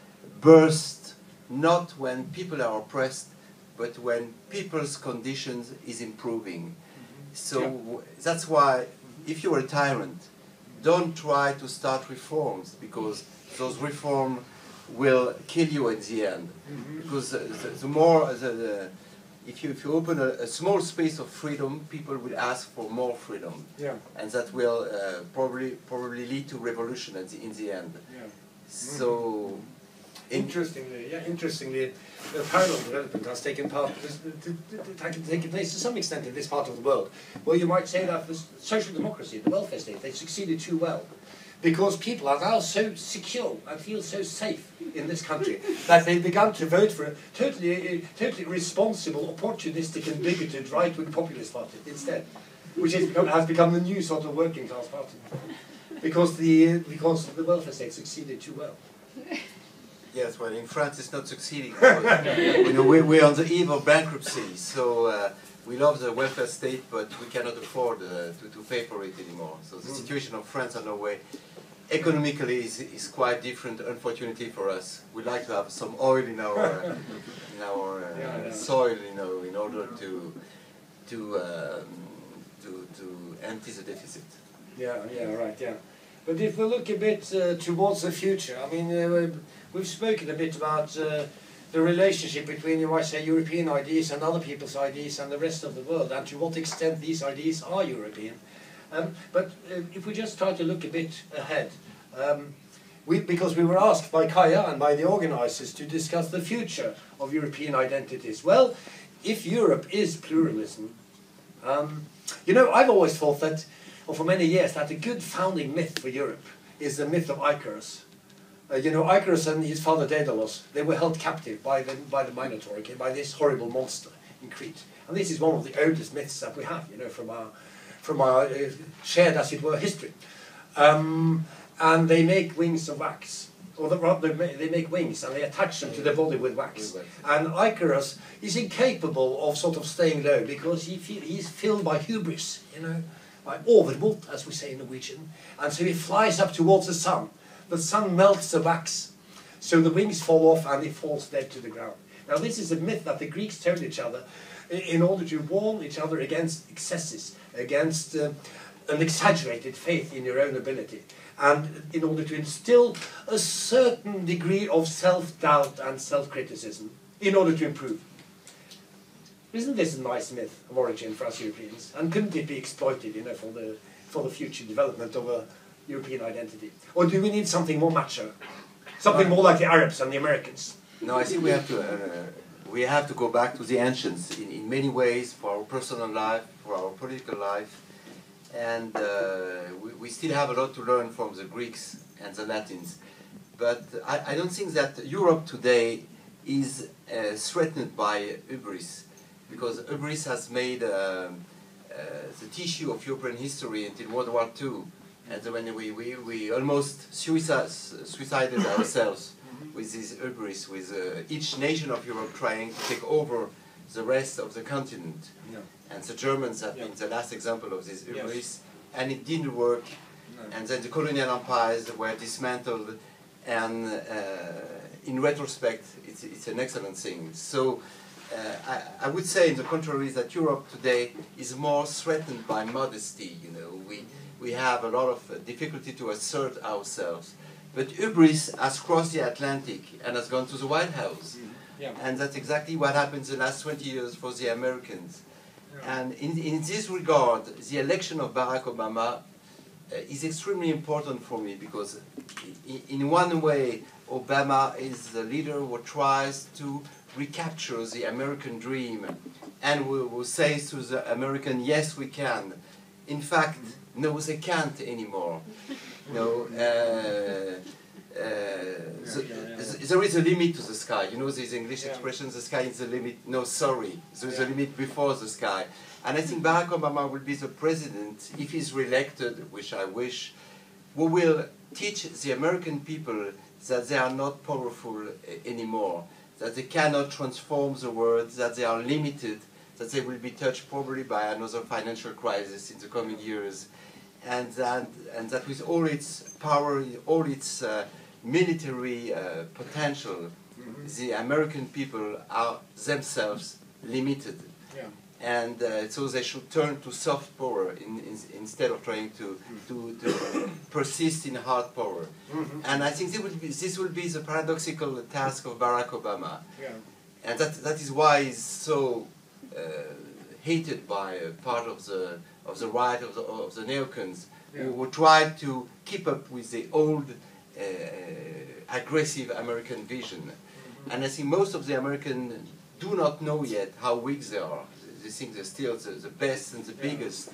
burst not when people are oppressed, but when people's conditions is improving. So
Yeah.
w- that's why, if you're a tyrant, don't try to start reforms because those reforms will kill you at the end. Because uh, the, the more the, the if you if you open a, a small space of freedom, people will ask for more freedom,
Yeah,
and that will uh, probably probably lead to revolution at the, in the end.
yeah.
So,
Interestingly, yeah, interestingly, the parallel development has taken part, taken place to some extent in this part of the world. Well, you might say that the social democracy, the welfare state, they succeeded too well. Because people are now so secure and feel so safe in this country that they began to vote for a totally, uh, totally responsible, opportunistic and bigoted right-wing populist party instead, which has become, has become the new sort of working class party. Because the, because the welfare state succeeded too well.
yes, well, in France it's not succeeding. you know, we're, we're on the eve of bankruptcy, so uh, we love the welfare state, but we cannot afford uh, to, to pay for it anymore. So the situation of France and Norway economically is, is quite different, unfortunately for us. We like to have some oil in our in our uh, soil, you know, in order to to um, to to empty the deficit.
Yeah, yeah, right, yeah. But if we look a bit uh, towards the future, I mean, uh, we've spoken a bit about uh, the relationship between, you might say, European ideas and other people's ideas and the rest of the world, and to what extent these ideas are European. Um, but uh, if we just try to look a bit ahead, um, we, because we were asked by Kaya and by the organizers to discuss the future of European identities. Well, if Europe is pluralism, um, you know, I've always thought that, or for many years, that a good founding myth for Europe is the myth of Icarus. Uh, you know, Icarus and his father Daedalus, they were held captive by the, by the Minotaur, okay, by this horrible monster in Crete. And this is one of the oldest myths that we have, you know, from our, from our uh, shared, as it were, history. Um, and they make wings of wax. Or the, rather, they make wings and they attach them to their body with wax. And Icarus is incapable of sort of staying low because he feel, he's filled by hubris, you know, by overmot, as we say in Norwegian. And so he flies up towards the sun. The sun melts the wax. So the wings fall off and he falls dead to the ground. Now this is a myth that the Greeks told each other in order to warn each other against excesses, against uh, an exaggerated faith in your own ability and in order to instill a certain degree of self-doubt and self-criticism in order to improve. Isn't this a nice myth of origin for us Europeans? And couldn't it be exploited, you know, for the, for the future development of a European identity? Or do we need something more macho? Something more like the Arabs and the Americans?
No, I think we have to, uh, we have to go back to the ancients in, in many ways for our personal life, for our political life, and uh, we, we, still have a lot to learn from the Greeks and the Latins. But I, I don't think that Europe today is uh, threatened by hubris, because hubris has made uh, uh the tissue of European history until World War II, and when we, we, we almost suicide, suicided ourselves with this hubris, with uh, each nation of Europe trying to take over the rest of the continent. Yeah. And the Germans have yeah. been the last example of this hubris, yes. and it didn't work. No. And then the colonial empires were dismantled, and uh, in retrospect, it's, it's an excellent thing. So uh, I, I, would say, in the contrary, that Europe today is more threatened by modesty. You know, we we have a lot of uh, difficulty to assert ourselves. But Ubris has crossed the Atlantic and has gone to the White House. Mm -hmm. yeah. And that's exactly what happened in the last 20 years for the Americans. And in, in this regard, the election of Barack Obama uh, is extremely important for me because in, in one way, Obama is the leader who tries to recapture the American dream and who, who says to the American, yes, we can. In fact, no, they can't anymore. no, uh, uh, the, there is a limit to the sky. You know this English expression, the sky is the limit. No, sorry, there is a limit before the sky. And I think Barack Obama will be the president, if he's re-elected, which I wish, who will teach the American people that they are not powerful anymore, that they cannot transform the world, that they are limited, that they will be touched probably by another financial crisis in the coming years, and that, and that with all its power, all its uh, military uh, potential, mm -hmm. the American people are themselves limited. Yeah. And uh, so they should turn to soft power in, in, instead of trying to, mm. to, to persist in hard power. Mm -hmm. And I think this will, be, this will be the paradoxical task of Barack Obama. Yeah. And that, that is why he's so uh, hated by part of the, of the right, of the, of the neocons, yeah. who, who try to keep up with the old uh, aggressive American vision. Mm-hmm. And I think most of the Americans do not know yet how weak they are. They think they're still the, the best and the yeah. biggest.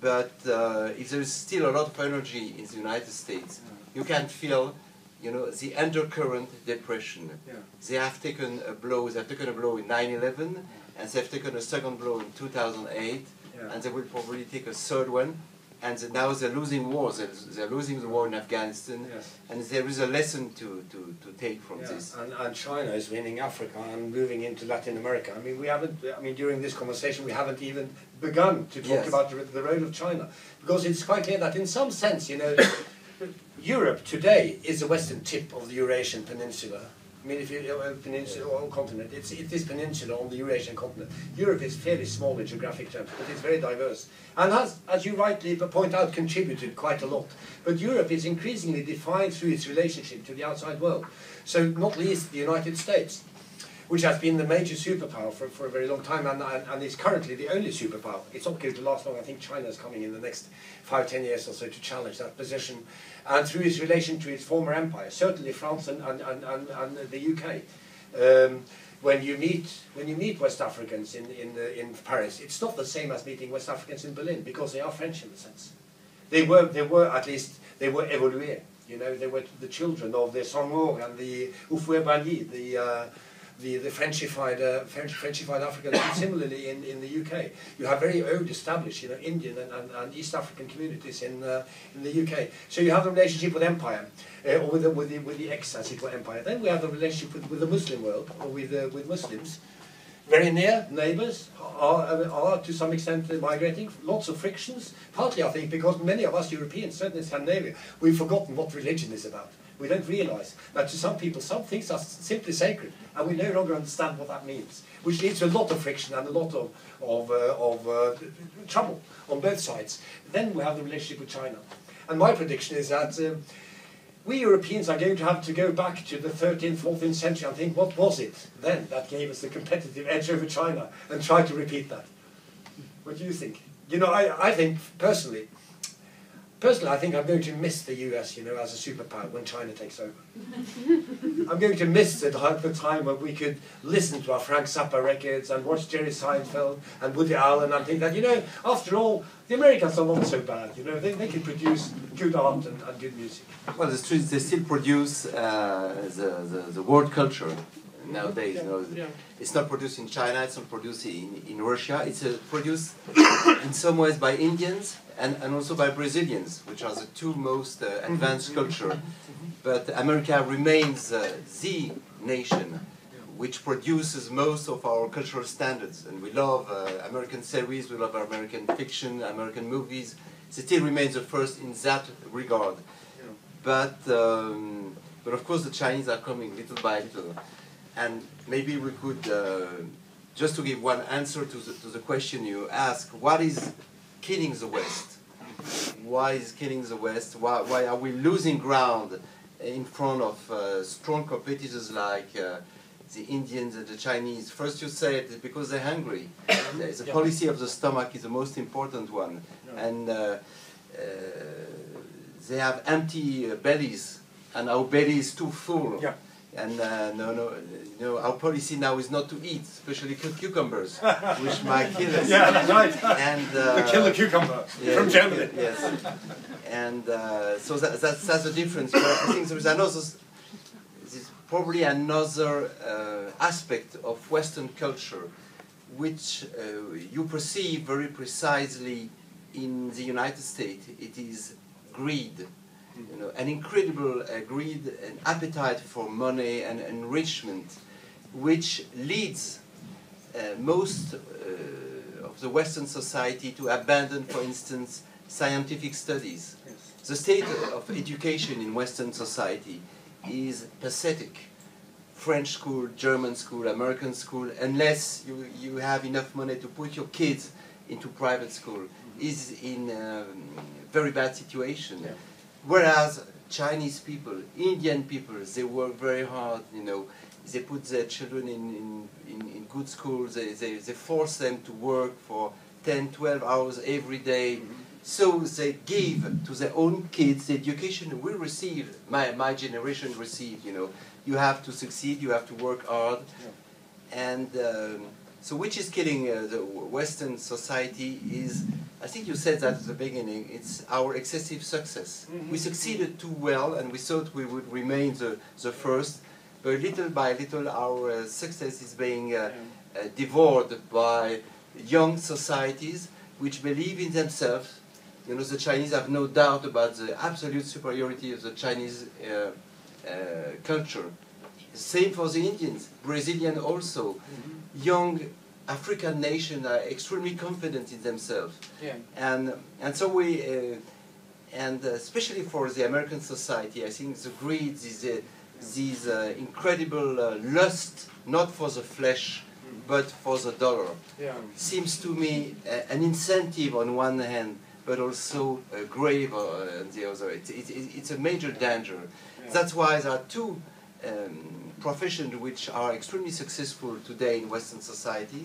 But uh, if there is still a lot of energy in the United States, you can feel you know, the undercurrent depression. Yeah. They have taken a blow, they have taken a blow in 9-11, and they've taken a second blow in 2008, yeah. and they will probably take a third one and now they're losing wars. They're, they're, losing the war in Afghanistan, yes. and there is a lesson to, to, to take from
yeah.
this.
And, and, China is winning Africa and moving into Latin America. I mean, we haven't. I mean, during this conversation, we haven't even begun to talk yes. about the, the role of China, because it's quite clear that, in some sense, you know, Europe today is the western tip of the Eurasian Peninsula. I mean, if you uh, peninsula or continent, it's it is peninsula on the Eurasian continent. Europe is fairly small in geographic terms, but it's very diverse, and has, as you rightly point out, contributed quite a lot. But Europe is increasingly defined through its relationship to the outside world. So, not least the United States, which has been the major superpower for, for a very long time, and, and, and is currently the only superpower. It's not going to last long. I think China is coming in the next five, ten years or so to challenge that position and through its relation to its former empire, certainly France and, and, and, and, the UK. Um, when you meet when you meet West Africans in in, uh, in Paris, it's not the same as meeting West Africans in Berlin because they are French in a sense. They were they were at least they were évolués. You know, they were the children of the Senghor and the Houphouët-Boigny, the uh, the, the Frenchified, uh, French, Frenchified Africans, and similarly in, in the UK. You have very old established, you know, Indian and, and, and East African communities in, uh, in the UK. So you have the relationship with empire, uh, or with the, with the, with the ex, as empire. Then we have the relationship with, with the Muslim world, or with, uh, with Muslims. Very near neighbours are, are to some extent migrating. Lots of frictions, partly I think because many of us Europeans, certainly in Scandinavia, we've forgotten what religion is about. We don't realize that to some people some things are simply sacred, and we no longer understand what that means, which leads to a lot of friction and a lot of, of, uh, of uh, trouble on both sides. Then we have the relationship with China. And my prediction is that um, we Europeans are going to have to go back to the 13th, 14th century and think, what was it then that gave us the competitive edge over China, and try to repeat that. What do you think? You know, I, I think, personally, Personally, I think I'm going to miss the US, you know, as a superpower when China takes over. I'm going to miss the, the time when we could listen to our Frank Zappa records and watch Jerry Seinfeld and Woody Allen and think that, you know, after all, the Americans are not so bad, you know, they, they can produce good art and, and good music.
Well, the streets, they still produce uh, the, the, the world culture nowadays. Yeah, you know, yeah. It's not produced in China, it's not produced in, in Russia, it's uh, produced in some ways by Indians and, and also by Brazilians, which are the two most uh, advanced culture. But America remains uh, the nation which produces most of our cultural standards. And we love uh, American series, we love American fiction, American movies. It still remains the first in that regard. But, um, but of course the Chinese are coming little by little. And maybe we could, uh, just to give one answer to the, to the question you ask, what is killing the West? Why is killing the West? Why, why are we losing ground in front of uh, strong competitors like uh, the Indians and the Chinese? First you said because they're hungry. the yeah. policy of the stomach is the most important one. Yeah. And uh, uh they have empty bellies and our belly is too full. Yeah. And uh, no, no, you know, our policy now is not to eat, especially cucumbers, which might kill us.
Yeah, that's right.
And uh,
the killer cucumber yeah, from Germany.
Yes. And uh, so that, that's that's the difference. But I think there is another, there's probably another uh, aspect of Western culture, which uh, you perceive very precisely in the United States. It is greed you know, an incredible uh, greed and appetite for money and enrichment, which leads uh, most uh, of the Western society to abandon, for instance, scientific studies. Yes. The state of education in Western society is pathetic. French school, German school, American school, unless you, you have enough money to put your kids into private school, is in a very bad situation. Yeah. Whereas Chinese people, Indian people, they work very hard, you know, they put their children in, in, in, good schools, they, they, they force them to work for 10, 12 hours every day. Mm -hmm. So they give to their own kids the education we receive, my, my generation received, you know. You have to succeed, you have to work hard. Yeah. And um, so which is killing uh, the Western society is, I think you said that at the beginning, it's our excessive success. Mm -hmm. We succeeded too well and we thought we would remain the, the first, but little by little our uh, success is being uh, uh devoured by young societies which believe in themselves. You know, the Chinese have no doubt about the absolute superiority of the Chinese uh, uh, culture. Same for the Indians, Brazilian also. Mm -hmm young African nations are extremely confident in themselves. Yeah. And, and so we, uh, and especially for the American society, I think the greed is, uh, this uh, incredible uh, lust, not for the flesh, but for the dollar,
Yeah.
seems to me uh, an incentive on one hand, but also a grave uh, on the other. It's, it's, it's a major danger.
Yeah.
That's why there are two um, professions which are extremely successful today in Western society.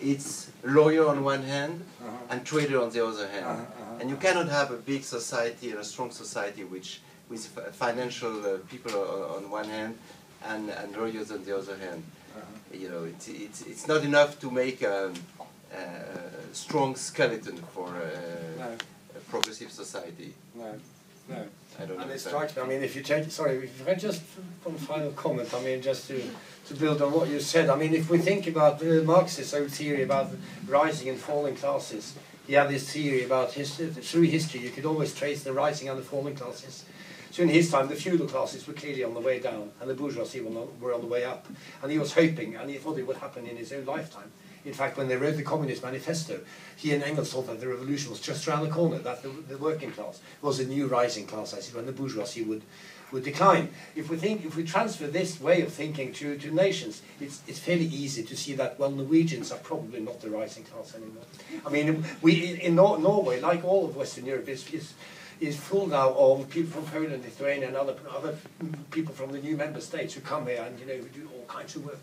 It's lawyer on one hand
Uh-huh.
and trader on the other hand.
Uh-huh, uh-huh.
And you cannot have a big society and a strong society which with financial uh, people on, on one hand and, and lawyers on the other hand.
Uh-huh.
You know, it's, it's, it's not enough to make a, a strong skeleton for a,
No.
a progressive society.
No, no.
I don't
And
know.
it strikes me, I mean, if you take, sorry, if I just, one final comment, I mean, just to, to build on what you said, I mean, if we think about uh, Marx's old theory about rising and falling classes, he had this theory about history, through history you could always trace the rising and the falling classes. So in his time, the feudal classes were clearly on the way down, and the bourgeoisie were on the way up. And he was hoping, and he thought it would happen in his own lifetime. In fact, when they wrote the Communist Manifesto, he and Engels thought that the revolution was just around the corner, that the, the working class was a new rising class, I said, when the bourgeoisie would, would decline. If we think, if we transfer this way of thinking to, to nations, it's, it's fairly easy to see that, well, Norwegians are probably not the rising class anymore. I mean, we, in Nor- Norway, like all of Western Europe, is, is, is full now of people from Poland, Lithuania, and other, other people from the new member states who come here and, you know, who do all kinds of work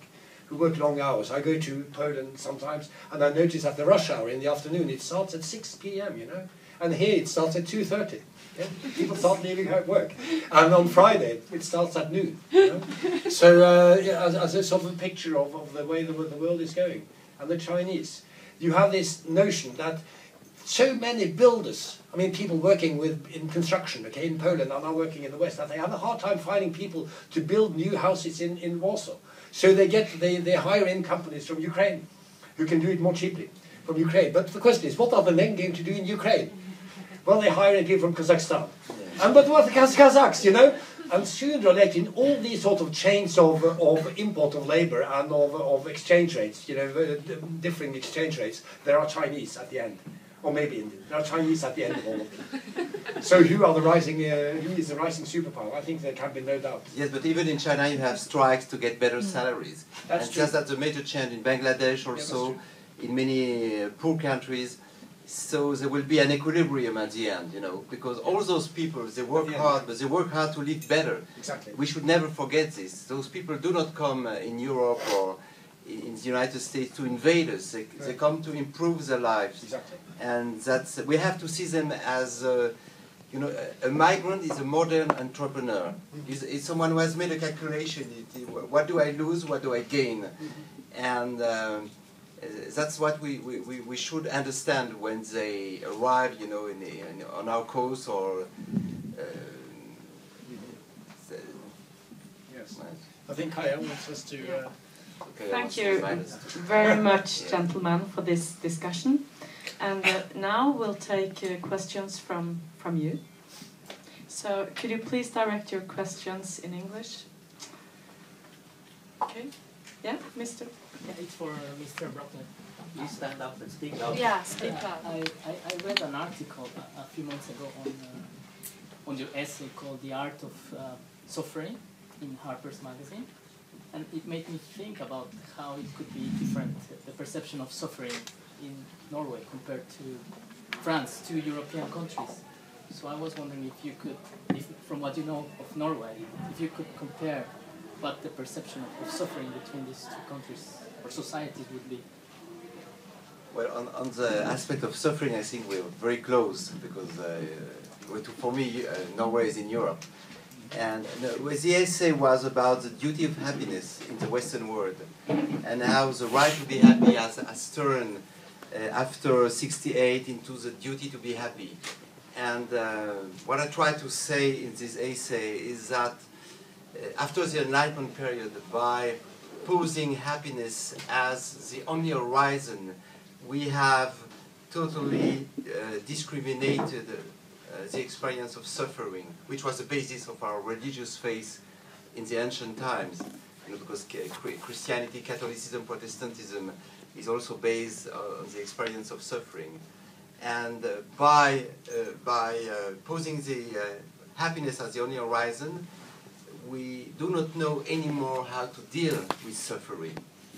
who work long hours. I go to Poland sometimes, and I notice at the rush hour in the afternoon, it starts at 6 p.m., you know, and here it starts at 2.30. Yeah? People start leaving at work. And on Friday, it starts at noon. You know? So, uh, yeah, as, as a sort of a picture of, of the way the, the world is going. And the Chinese, you have this notion that so many builders, I mean, people working with in construction, okay, in Poland are now working in the West, that they have a hard time finding people to build new houses in, in Warsaw. So they get they, they hire in companies from Ukraine who can do it more cheaply from Ukraine. But the question is, what are the men going to do in Ukraine? Well, they hire in people from Kazakhstan. And but what the Kaz- Kazakhs, you know? And sooner or later, in all these sort of chains of, of import of labor and of, of exchange rates, you know, uh, differing exchange rates, there are Chinese at the end. Or maybe Indian. There are Chinese at the end of all of them. So who are the rising, uh, who is the rising superpower? I think there can be no doubt.
Yes, but even in China you have strikes to get better salaries.
That's
and
true.
just that's a major change in Bangladesh also, in many uh, poor countries. So there will be an equilibrium at the end, you know, because all those people, they work
Yeah.
hard, but they work hard to live better.
Exactly.
We should never forget this. Those people do not come uh, in Europe or i- in the United States to invade us. They, they come to improve their lives.
Exactly.
And that's, we have to see them as, uh, you know, a, a migrant is a modern entrepreneur. Is is someone who has made a calculation. It- it- what do I lose? What do I gain? And um, that's what we, we, we, we should understand when they arrive, you know, in, the, in on our coast or. Uh, the-
Yes. I think Kaya wants us to. Uh,
okay,
Thank you very much, gentlemen, for this discussion. And uh, now we'll take uh, questions from, from you. So could you please direct your questions in English? Okay. Yeah, Mr.
Yeah, it's for Mr. Bruckner. You stand up and speak loud.
Yeah, speak loud.
I, I, I read an article a, a few months ago on uh, on your essay called "The Art of uh, Suffering" in Harper's Magazine, and it made me think about how it could be different the perception of suffering in Norway compared to France, two European countries. So I was wondering if you could, if, from what you know of Norway, if you could compare what the perception of, suffering between these two countries or societies would be.
Well, on, on the aspect of suffering, I think we're very close because uh, for me, uh, Norway is in Europe. And the essay was about the duty of happiness in the Western world and how the right to be happy has, has turned uh, after 68 into the duty to be happy. And uh, what I try to say in this essay is that uh, after the Enlightenment period, by posing happiness as the only horizon, we have totally uh, discriminated the experience of suffering, which was the basis of our religious faith in the ancient times. You know, because Christianity, Catholicism, Protestantism is also based on the experience of suffering. And uh, by, uh, by uh, posing the uh, happiness as the only horizon, we do not know anymore how to deal with suffering.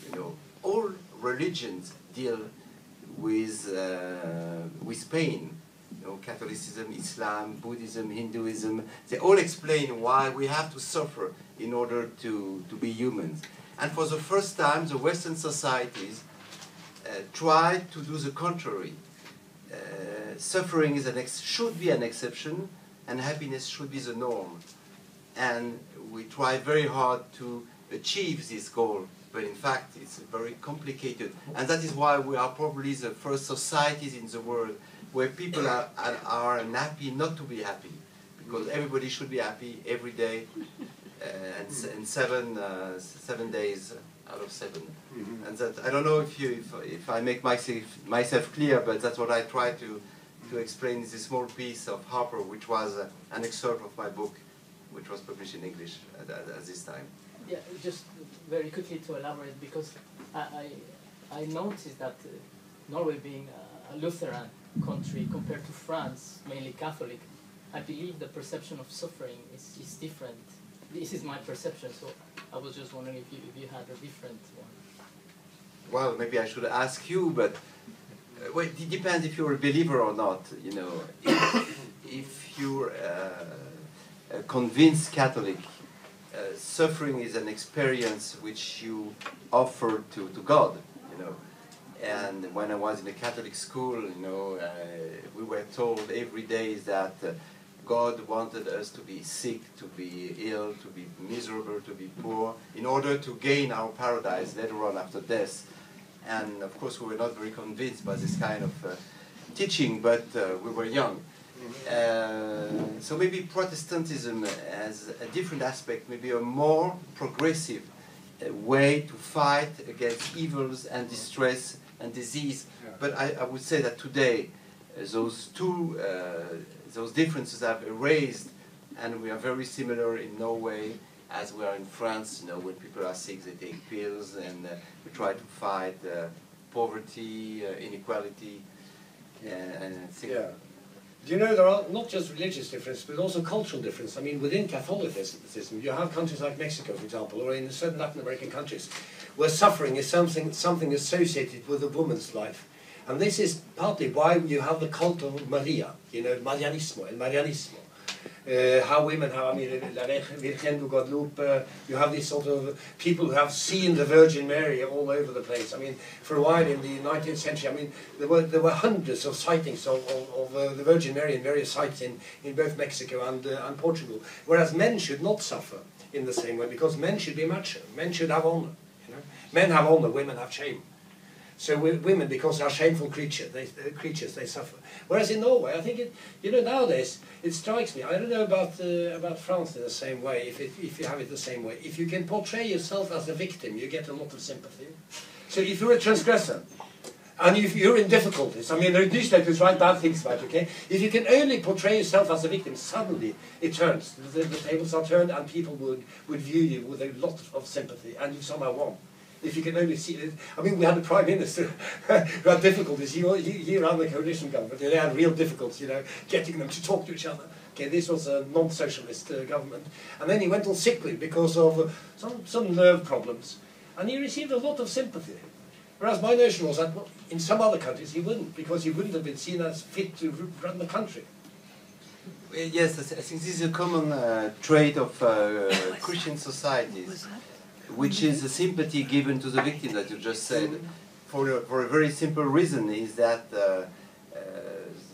You know, all religions deal with uh, with pain. You know, Catholicism, Islam, Buddhism, Hinduism, they all explain why we have to suffer in order to, to be humans. And for the first time, the Western societies uh, try to do the contrary. Uh, suffering is an should be an exception, and happiness should be the norm. And we try very hard to achieve this goal, but in fact, it's very complicated. And that is why we are probably the first societies in the world where people are, are, are happy not to be happy, because everybody should be happy every day, uh, and, and seven, uh, seven days out of 7 And that I don't know if you if, if I make myself myself clear, but that's what I try to to explain in this small piece of Harper, which was uh, an excerpt of my book, which was published in English at, at, at this time.
Yeah, just very quickly to elaborate, because I, I, I noticed that uh, Norway being a, a Lutheran country compared to France, mainly Catholic, I believe the perception of suffering is, is different. This is my perception, so I was just wondering if you, if you had a different one.
Well, maybe I should ask you, but uh, well, it depends if you're a believer or not. You know, if, if you're uh, a convinced Catholic, uh, suffering is an experience which you offer to, to God. You know, and when I was in a Catholic school, you know, uh, we were told every day that. Uh, God wanted us to be sick, to be ill, to be miserable, to be poor, in order to gain our paradise later on after death. And of course, we were not very convinced by this kind of uh, teaching, but uh, we were young. Uh, so maybe Protestantism has a different aspect, maybe a more progressive uh, way to fight against evils and distress and disease.
Yeah.
But I, I would say that today, uh, those two, uh, those differences have erased, and we are very similar in Norway as we are in France. You know, when people are sick, they take pills, and uh, we try to fight uh, poverty, uh, inequality, and, and I
Yeah. Do you know there are not just religious differences, but also cultural differences? I mean, within Catholicism, you have countries like Mexico, for example, or in certain Latin American countries, where suffering is something something associated with a woman's life, and this is partly why you have the cult of Maria, you know, Marianismo, el Marianismo. Uh, how women have, I mean, La Virgen de Guadalupe, you have these sort of people who have seen the Virgin Mary all over the place. I mean, for a while in the 19th century, I mean, there were, there were hundreds of sightings of, of, of uh, the Virgin Mary in various sites in, in both Mexico and, uh, and Portugal. Whereas men should not suffer in the same way because men should be macho. Men should have honor. Men have honor, women have shame. So women, because they are shameful creatures, they, creatures, they suffer. Whereas in Norway, I think it, you know, nowadays it strikes me. I don't know about uh, about France in the same way. If it, if you have it the same way, if you can portray yourself as a victim, you get a lot of sympathy. So if you're a transgressor. And if you're in difficulties, I mean, the newspapers write bad things about you, okay? If you can only portray yourself as a victim, suddenly it turns. The, the tables are turned and people would, would view you with a lot of sympathy, and you somehow won if you can only see it. I mean, we had a prime minister who had difficulties. He, he, he ran the coalition government. They had real difficulties, you know, getting them to talk to each other. Okay, this was a non-socialist uh, government. And then he went on sick leave because of uh, some, some nerve problems. And he received a lot of sympathy. Whereas my notion was that well, in some other countries he wouldn't, because he wouldn't have been seen as fit to run the country.
Yes, I think this is a common uh, trait of uh, Christian societies, which is the sympathy given to the victim that you just said, for a, for a very simple reason, is that uh, uh,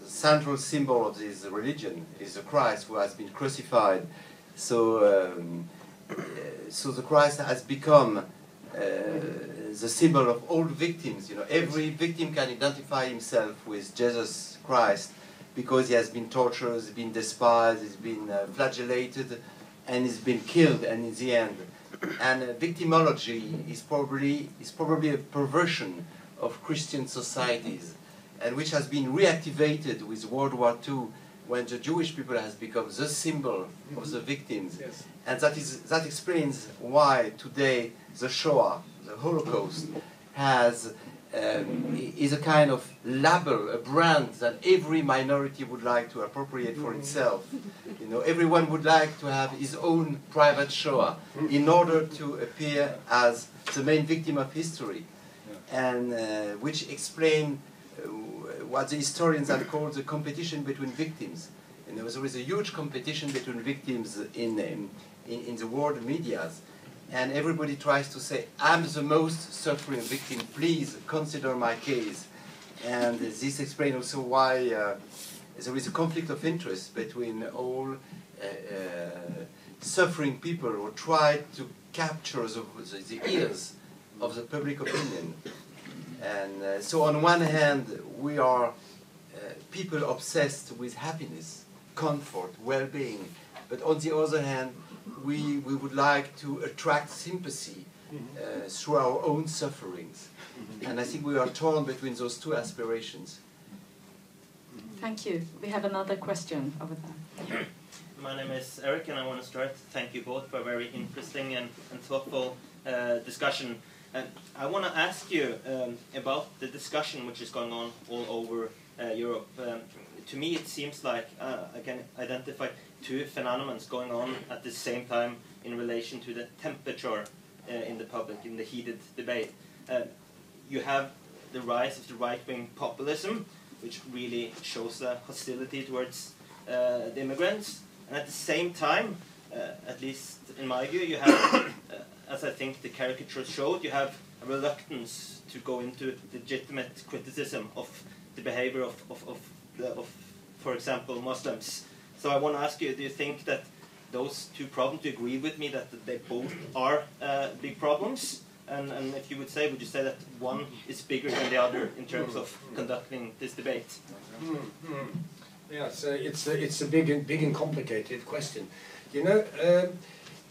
the central symbol of this religion is the Christ who has been crucified. So, um, uh, so the Christ has become uh, the symbol of all victims. You know, every victim can identify himself with Jesus Christ because he has been tortured, he's been despised, he's been uh, flagellated, and he's been killed. And in the end, and uh, victimology is probably is probably a perversion of Christian societies, and which has been reactivated with World War II, when the Jewish people has become the symbol of the victims.
Yes.
And that, is, that explains why today the Shoah, the Holocaust, has um, is a kind of label, a brand that every minority would like to appropriate for itself. You know, everyone would like to have his own private Shoah in order to appear as the main victim of history, and uh, which explain uh, what the historians have called the competition between victims. And there was always a huge competition between victims in, um, in, in the world medias. And everybody tries to say, I'm the most suffering victim, please consider my case. And this explains also why uh, there is a conflict of interest between all uh, uh, suffering people who try to capture the, the, the ears of the public opinion. And uh, so, on one hand, we are uh, people obsessed with happiness, comfort, well being. But on the other hand, we, we would like to attract sympathy uh, through our own sufferings. And I think we are torn between those two aspirations.
Thank you. We have another question over there.
My name is Eric, and I want to start to thank you both for a very interesting and, and thoughtful uh, discussion. And I want to ask you um, about the discussion which is going on all over uh, Europe. Um, to me, it seems like uh, I can identify two phenomena going on at the same time in relation to the temperature uh, in the public, in the heated debate. Uh, you have the rise of the right-wing populism, which really shows the hostility towards uh, the immigrants. And at the same time, uh, at least in my view, you have, uh, as I think the caricature showed, you have a reluctance to go into legitimate criticism of the behavior of, of, of, the, of for example, Muslims. So I want to ask you, do you think that those two problems, do you agree with me that they both are uh, big problems? And, and if you would say, would you say that one is bigger than the other in terms of conducting this debate?
Hmm, hmm. Yes, uh, it's a, it's a big and big and complicated question. You know, um,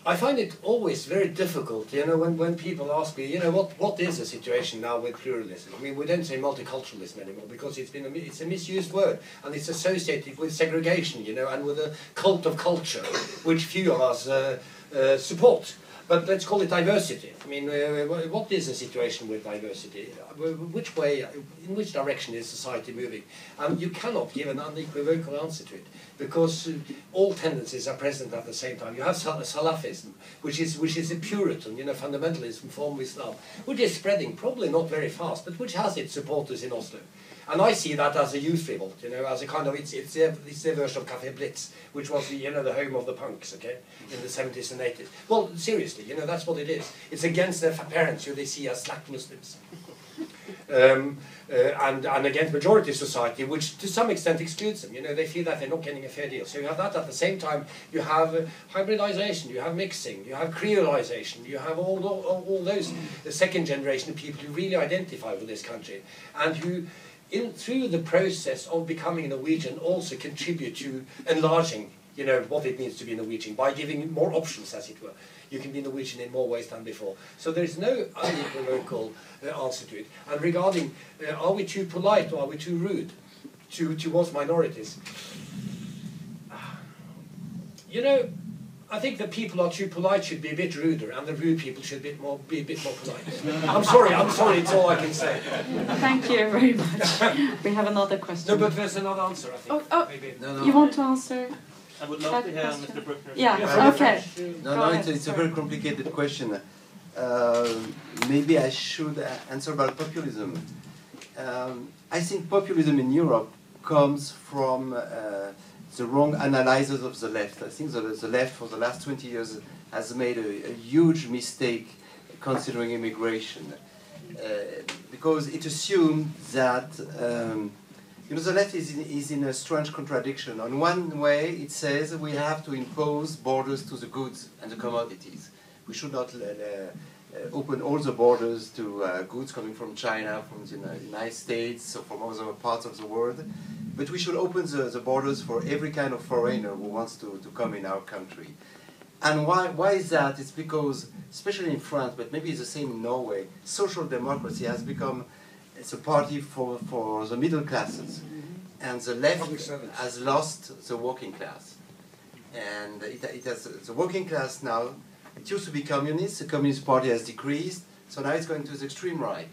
I find it always very difficult. You know, when, when people ask me, you know, what, what is the situation now with pluralism? I mean, we don't say multiculturalism anymore because it's been a, it's a misused word and it's associated with segregation. You know, and with a cult of culture, which few of us uh, uh, support. But let's call it diversity. I mean, uh, what is the situation with diversity? Uh, Which way, in which direction is society moving? And you cannot give an unequivocal answer to it because uh, all tendencies are present at the same time. You have Sal- Salafism, which is which is a Puritan, you know, fundamentalism form of Islam, which is spreading probably not very fast, but which has its supporters in Oslo. And I see that as a youth revolt, you know, as a kind of it's it's their, it's their version of Café Blitz, which was the you know the home of the punks, okay, in the 70s and 80s. Well, seriously, you know, that's what it is. It's against their parents who they see as slack Muslims. Um, uh, and, and against majority society, which to some extent excludes them. You know, they feel that they're not getting a fair deal. So you have that. At the same time, you have uh, hybridization, you have mixing, you have creolization, you have all, all, all those second generation people who really identify with this country and who, in, through the process of becoming Norwegian, also contribute to enlarging. You know what it means to be Norwegian by giving more options, as it were. You can be Norwegian in more ways than before. So there is no unequivocal uh, answer to it. And regarding, uh, are we too polite or are we too rude to, towards minorities? You know, I think the people are too polite should be a bit ruder, and the rude people should be, more, be a bit more polite. I'm sorry, I'm sorry, it's all I can say.
Thank you very much. We have another question.
No, but there's another answer, I think.
Oh, oh.
Maybe.
No, no.
You want to answer?
I would love
That
to hear
question.
Mr. Bruckner.
Yeah,
Yeah.
okay.
No, no,
ahead,
it's, a- it's a very complicated question. Uh, maybe I should uh, answer about populism. Um, I think populism in Europe comes from uh, the wrong analysis of the left. I think the, the left for the last 20 years has made a, a huge mistake considering immigration uh, because it assumed that um, you know, the left is in, is in a strange contradiction. On one way, it says we have to impose borders to the goods and the commodities. We should not uh, uh, open all the borders to uh, goods coming from China, from the United States, or from other parts of the world. But we should open the, the borders for every kind of foreigner who wants to, to come in our country. And why, why is that? It's because, especially in France, but maybe it's the same in Norway, social democracy has become it's a party for, for the middle classes. Mm-hmm. And the left has lost the working class. And it, it has the working class now, it used to be communist, the Communist Party has decreased, so now it's going to the extreme right.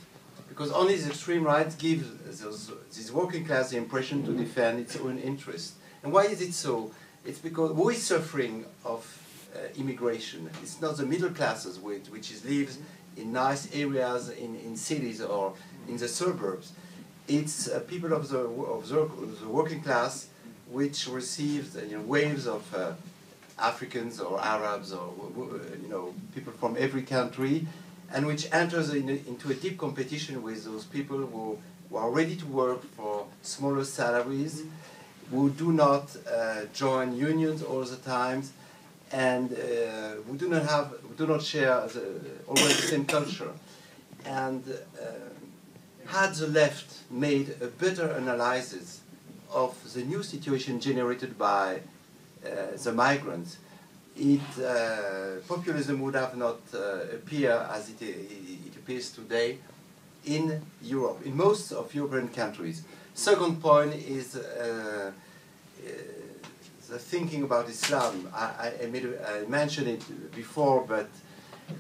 Because only the extreme right gives those, this working class the impression to defend its own interest. And why is it so? It's because who is suffering of uh, immigration? It's not the middle classes, which, which is lives in nice areas in, in cities or in the suburbs. It's uh, people of the, of the, the working class which receives uh, you know, waves of uh, Africans or Arabs or you know people from every country, and which enters in a, into a deep competition with those people who, who are ready to work for smaller salaries, who do not uh, join unions all the times, and uh, who do not have who do not share the, always the same culture, and. Uh, had the left made a better analysis of the new situation generated by uh, the migrants, it, uh, populism would have not uh, appeared as it, it, appears today in Europe, in most of European countries. Second point is uh, uh, the thinking about Islam. I, I, made, I mentioned it before, but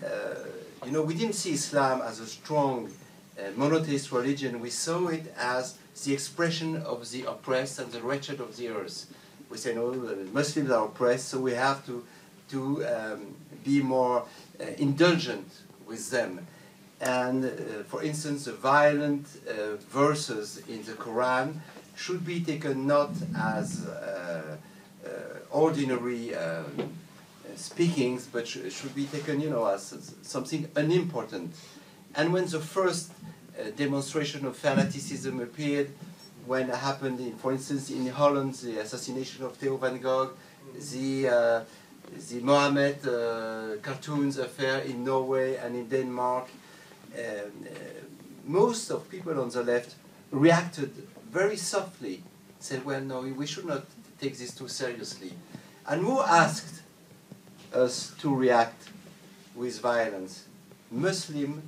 uh, you know, we didn't see Islam as a strong monotheist religion. We saw it as the expression of the oppressed and the wretched of the earth. We say, no, Muslims are oppressed, so we have to, to um, be more uh, indulgent with them. And uh, for instance, the violent uh, verses in the Quran should be taken not as uh, uh, ordinary um, speakings, but sh should be taken, you know, as, as something unimportant. And when the first demonstration of fanaticism appeared when it happened, in, for instance, in Holland, the assassination of Theo van Gogh, the, uh, the Mohammed uh, cartoons affair in Norway and in Denmark. Um, uh, most of people on the left reacted very softly, said, well, no, we should not take this too seriously. And who asked us to react with violence? Muslim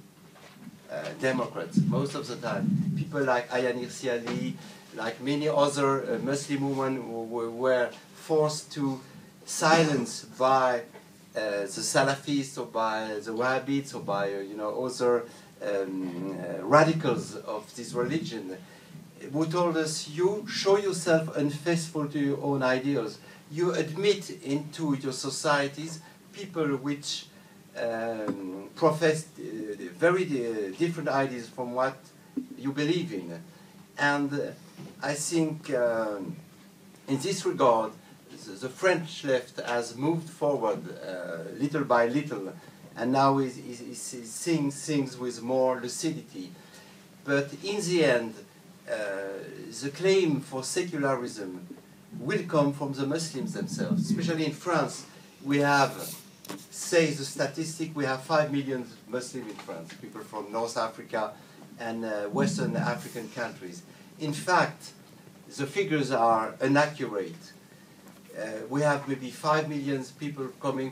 uh, Democrats most of the time. People like Ayaan Hirsi Ali, like many other uh, Muslim women who were forced to silence by uh, the Salafists or by the Wahhabites or by uh, you know other um, uh, radicals of this religion, who told us, "You show yourself unfaithful to your own ideals. You admit into your societies people which." um, profess uh, very uh, different ideas from what you believe in. And uh, I think um, in this regard, the, French left has moved forward uh, little by little, and now is, is, is seeing things with more lucidity. But in the end, uh, the claim for secularism will come from the Muslims themselves, especially in France. We have says the statistic, we have 5 million Muslims in France, people from North Africa and uh, Western African countries. In fact, the figures are inaccurate. Uh, we have maybe 5 million people coming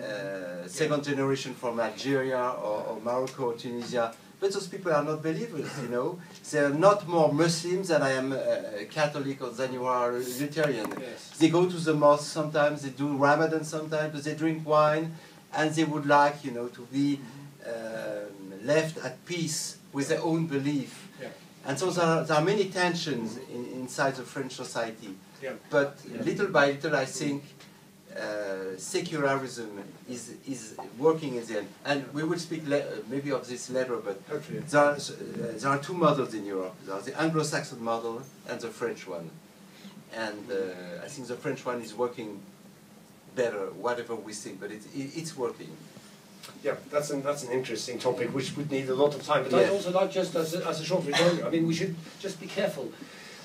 uh, second generation from Algeria or, or Morocco or Tunisia, but those people are not believers, you know. They are not more Muslims than I am a Catholic or than you are Lutheran. Yes. They go to the mosque sometimes, they do Ramadan sometimes, they drink wine, and they would like, you know, to be um, left at peace with their own belief. Yeah. And so there are, there are many tensions in, inside the French society. Yeah. But yeah. little by little, I think uh, secularism is, is working in the end. And we will speak maybe of this later, but there are, uh, there are two models in Europe. There are the Anglo-Saxon model and the French one. And uh, I think the French one is working better, whatever we think, but it, it, it's working.
Yeah, that's an, that's an interesting topic which would need a lot of time. But yeah. I'd also like just as a, as a short reminder, I mean, we should just be careful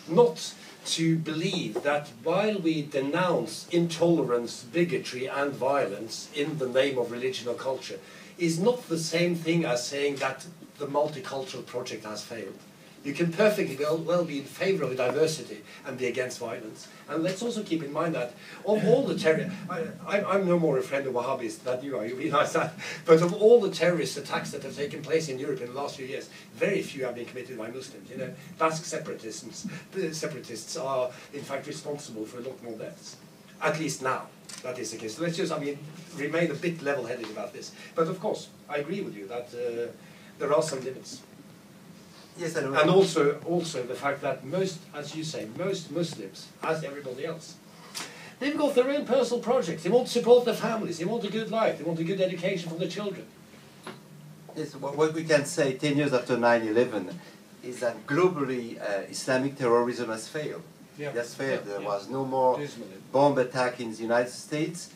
not to believe that while we denounce intolerance, bigotry, and violence in the name of religion or culture, is not the same thing as saying that the multicultural project has failed. You can perfectly well, be in favor of diversity and be against violence. And let's also keep in mind that of all the terror, I, am no more a friend of Wahhabis than you are, you realize that. But of all the terrorist attacks that have taken place in Europe in the last few years, very few have been committed by Muslims. You know, Basque separatists, separatists are in fact responsible for a lot more deaths. At least now, that is the case. So let's just, I mean, remain a bit level-headed about this. But of course, I agree with you that uh, there are some limits.
Yes, I know.
And also, also the fact that most, as you say, most Muslims, as everybody else, they've got their own personal projects. They want to support their families. They want a good life. They want a good education for their children.
Yes, what we can say 10 years after 9-11 is that globally uh, Islamic terrorism has failed.
Yeah.
It has failed. There
Yeah.
was no more bomb attack in the United States.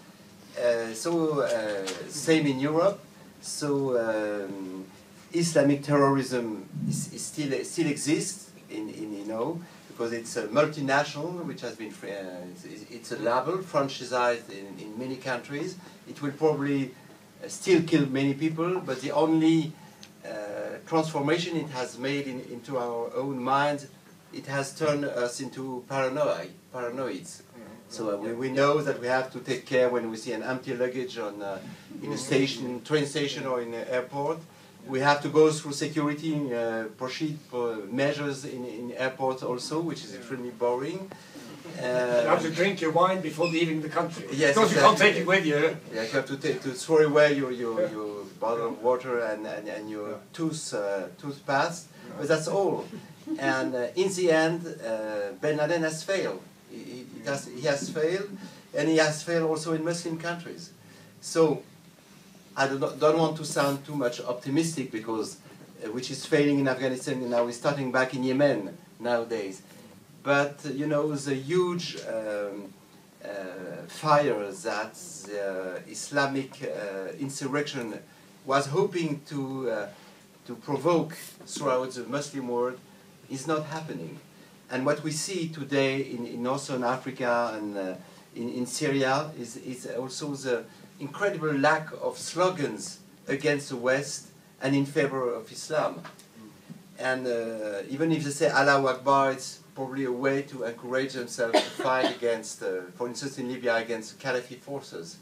Uh, so uh, same in Europe. So um, Islamic terrorism is, is still still exists in, in you know because it's a multinational which has been uh, it's, it's a label franchised in, in many countries. It will probably uh, still kill many people, but the only uh, transformation it has made in, into our own minds, it has turned us into paranoid, paranoids. So uh, we, we know that we have to take care when we see an empty luggage on uh, in a station, train station, or in an airport. We have to go through security uh, measures in, in airports also, which is extremely boring.
You have to
Uh,
drink your wine before leaving the country.
Yes,
because you can't take it with you.
yeah, you have to, take, to throw away your, your, your bottle of water and, and, and your
Yeah.
tooth, uh, toothpaste, but that's all. And uh, in the end, uh, Ben Laden has failed. He, he, he has failed, and he has failed also in Muslim countries. So I do not, don't want to sound too much optimistic because uh, which is failing in Afghanistan now we're starting back in Yemen nowadays. But uh, you know the huge um, uh, fire that the Islamic uh, insurrection was hoping to uh, to provoke throughout the Muslim world is not happening. And what we see today in, in Northern Africa and in, in Syria is, is also the incredible lack of slogans against the West and in favor of Islam. And uh, even if they say Allahu Akbar, it's probably a way to encourage themselves to fight against, uh, for instance, in Libya, against Qaddafi forces.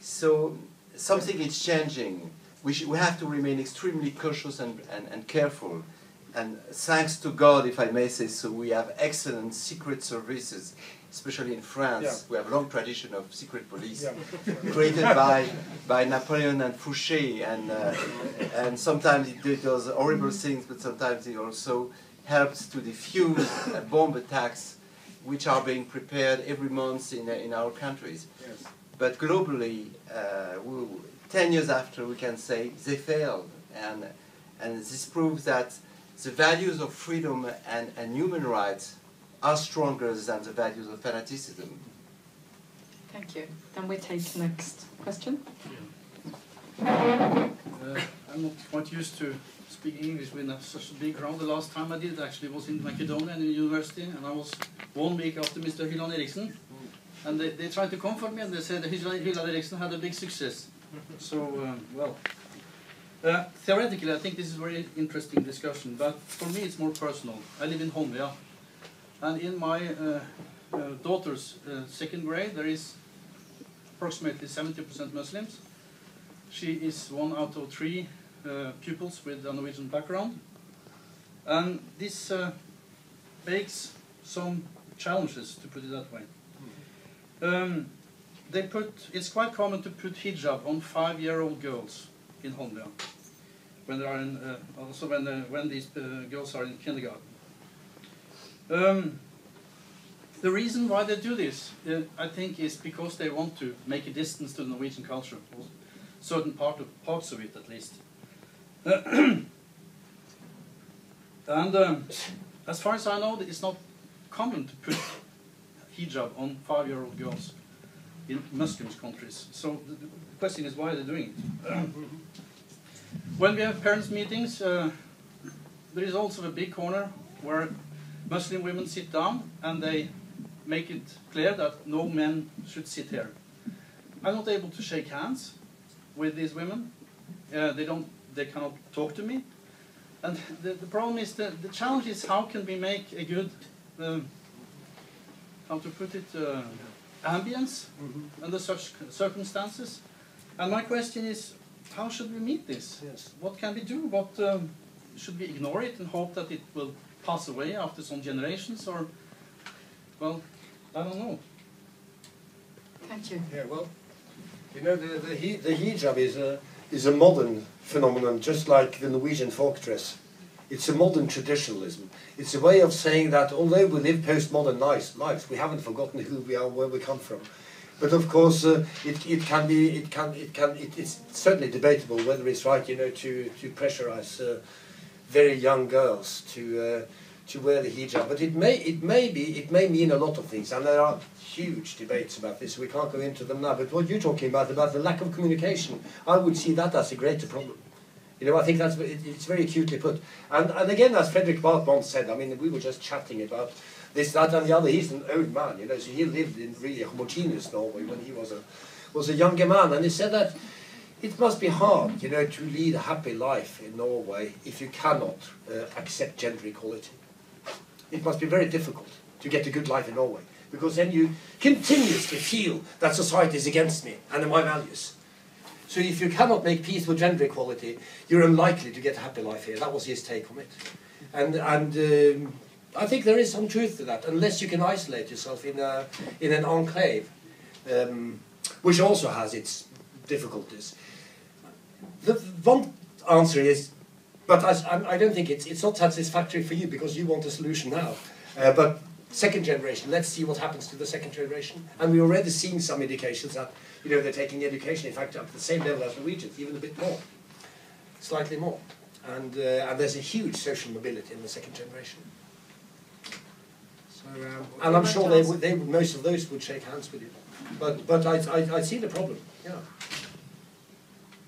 So something is changing. We, sh- we have to remain extremely cautious and, and, and careful. And thanks to God, if I may say so, we have excellent secret services, especially in France.
Yeah.
We have a long tradition of secret police
Yeah.
created by, by Napoleon and Fouché. And, uh, and sometimes it did those horrible things, but sometimes it also helps to diffuse uh, bomb attacks which are being prepared every month in, in our countries.
Yes.
But globally, uh, we, 10 years after, we can say they failed. And, and this proves that the values of freedom and, and human rights are stronger than the values of fanaticism.
Thank you. Then we take the next question.
Uh, I'm not quite used to speaking English with a- such a big crowd. The last time I did it actually was in Macedonia in the university, and I was one week after Mr. Hylland Eriksen. And they, they tried to comfort me, and they said Hylland Hylland Eriksen had a big success. So, um, well, uh, theoretically, I think this is a very interesting discussion, but for me it's more personal. I live in Holmlia, and in my uh, uh, daughter's uh, second grade, there is approximately 70% Muslims. She is one out of three uh, pupils with a Norwegian background. And this uh, begs some challenges, to put it that way. Um, they put, it's quite common to put hijab on five-year-old girls in Holmlia, when they are in, uh, also when, uh, when these uh, girls are in kindergarten. Um, the reason why they do this, uh, I think, is because they want to make a distance to the Norwegian culture, or certain part of, parts of it at least. and um, as far as I know, it's not common to put hijab on five-year-old girls in Muslim countries. So the, the question is why are they're doing it. when we have parents' meetings, uh, there is also a big corner where Muslim women sit down and they make it clear that no men should sit here. I'm not able to shake hands with these women. Uh, they don't. They cannot talk to me. And the, the problem is that the challenge is how can we make a good, um, how to put it, uh, ambience under such circumstances. And my question is, how should we meet this?
Yes.
What can we do? What um, should we ignore it and hope that it will pass away after some generations, or well, I don't know.
Thank you.
Yeah, well, you know, the, the, he- the hijab is a, is a modern phenomenon, just like the Norwegian folk dress. It's a modern traditionalism. It's a way of saying that although we live postmodern lives, lives we haven't forgotten who we are, where we come from. But of course, uh, it, it can be, it can, it can, it, it's certainly debatable whether it's right, you know, to, to pressurize uh, very young girls to, uh, to wear the hijab. But it may, it may be, it may mean a lot of things, and there are huge debates about this. We can't go into them now. But what you're talking about, about the lack of communication, I would see that as a greater problem. You know, I think that's it, it's very acutely put. And and again, as Fredrik Barth said, I mean, we were just chatting about this, that, and the other. He's an old man, you know, so he lived in really homogeneous Norway when he was a was a younger man, and he said that it must be hard, you know, to lead a happy life in Norway if you cannot uh, accept gender equality. It must be very difficult to get a good life in Norway because then you continuously feel that society is against me and my values. So if you cannot make peace with gender equality, you're unlikely to get a happy life here. That was his take on it. And, and um, I think there is some truth to that, unless you can isolate yourself in, a, in an enclave, um, which also has its difficulties. The one answer is, but I, I don't think it's, it's not satisfactory for you because you want a solution now. Uh, but second generation, let's see what happens to the second generation. And we're already seeing some indications that you know, they're taking education, in fact, up to the same level as the Norwegians, even a bit more, slightly more. And, uh, and there's a huge social mobility in the second generation. So, um, and I'm sure they would, they most of those would shake hands with you. But, but I, I, I see the problem, yeah.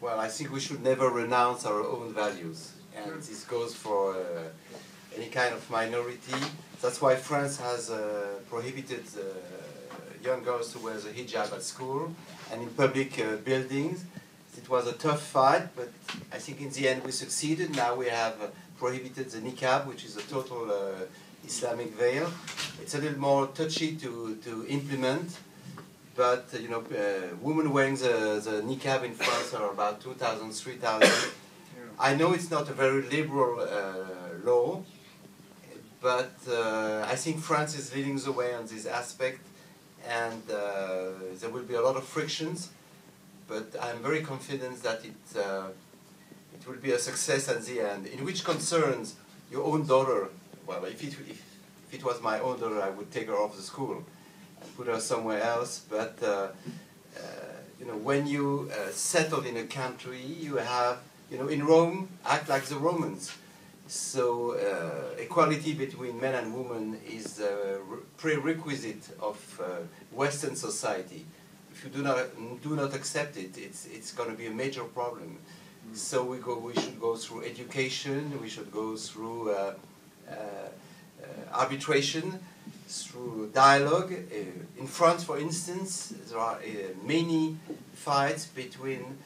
Well, I think we should never renounce our own values. And this goes for uh, any kind of minority. That's why France has uh, prohibited uh, young girls to wear the hijab at school and in public uh, buildings. It was a tough fight, but I think in the end we succeeded. Now we have uh, prohibited the niqab, which is a total uh, Islamic veil. It's a little more touchy to, to implement, but uh, you know, uh, women wearing the, the niqab in France are about 2,000, 3,000. I know it's not a very liberal uh, law, but I think France is leading the way on this aspect and uh, there will be a lot of frictions, but I'm very confident that it, uh, it will be a success at the end. In which concerns your own daughter, well, if it, if, if it was my own daughter, I would take her off the school put her somewhere else, but uh, uh you know, when you uh, settle in a country, you have, you know, in Rome, act like the Romans. So uh, equality between men and women is a prerequisite of uh, Western society. If you do not do not accept it, it's it's going to be a major problem. Mm. So we go. We should go through education. We should go through uh, uh, uh arbitration, through dialogue. Uh, in France, for instance, there are many fights between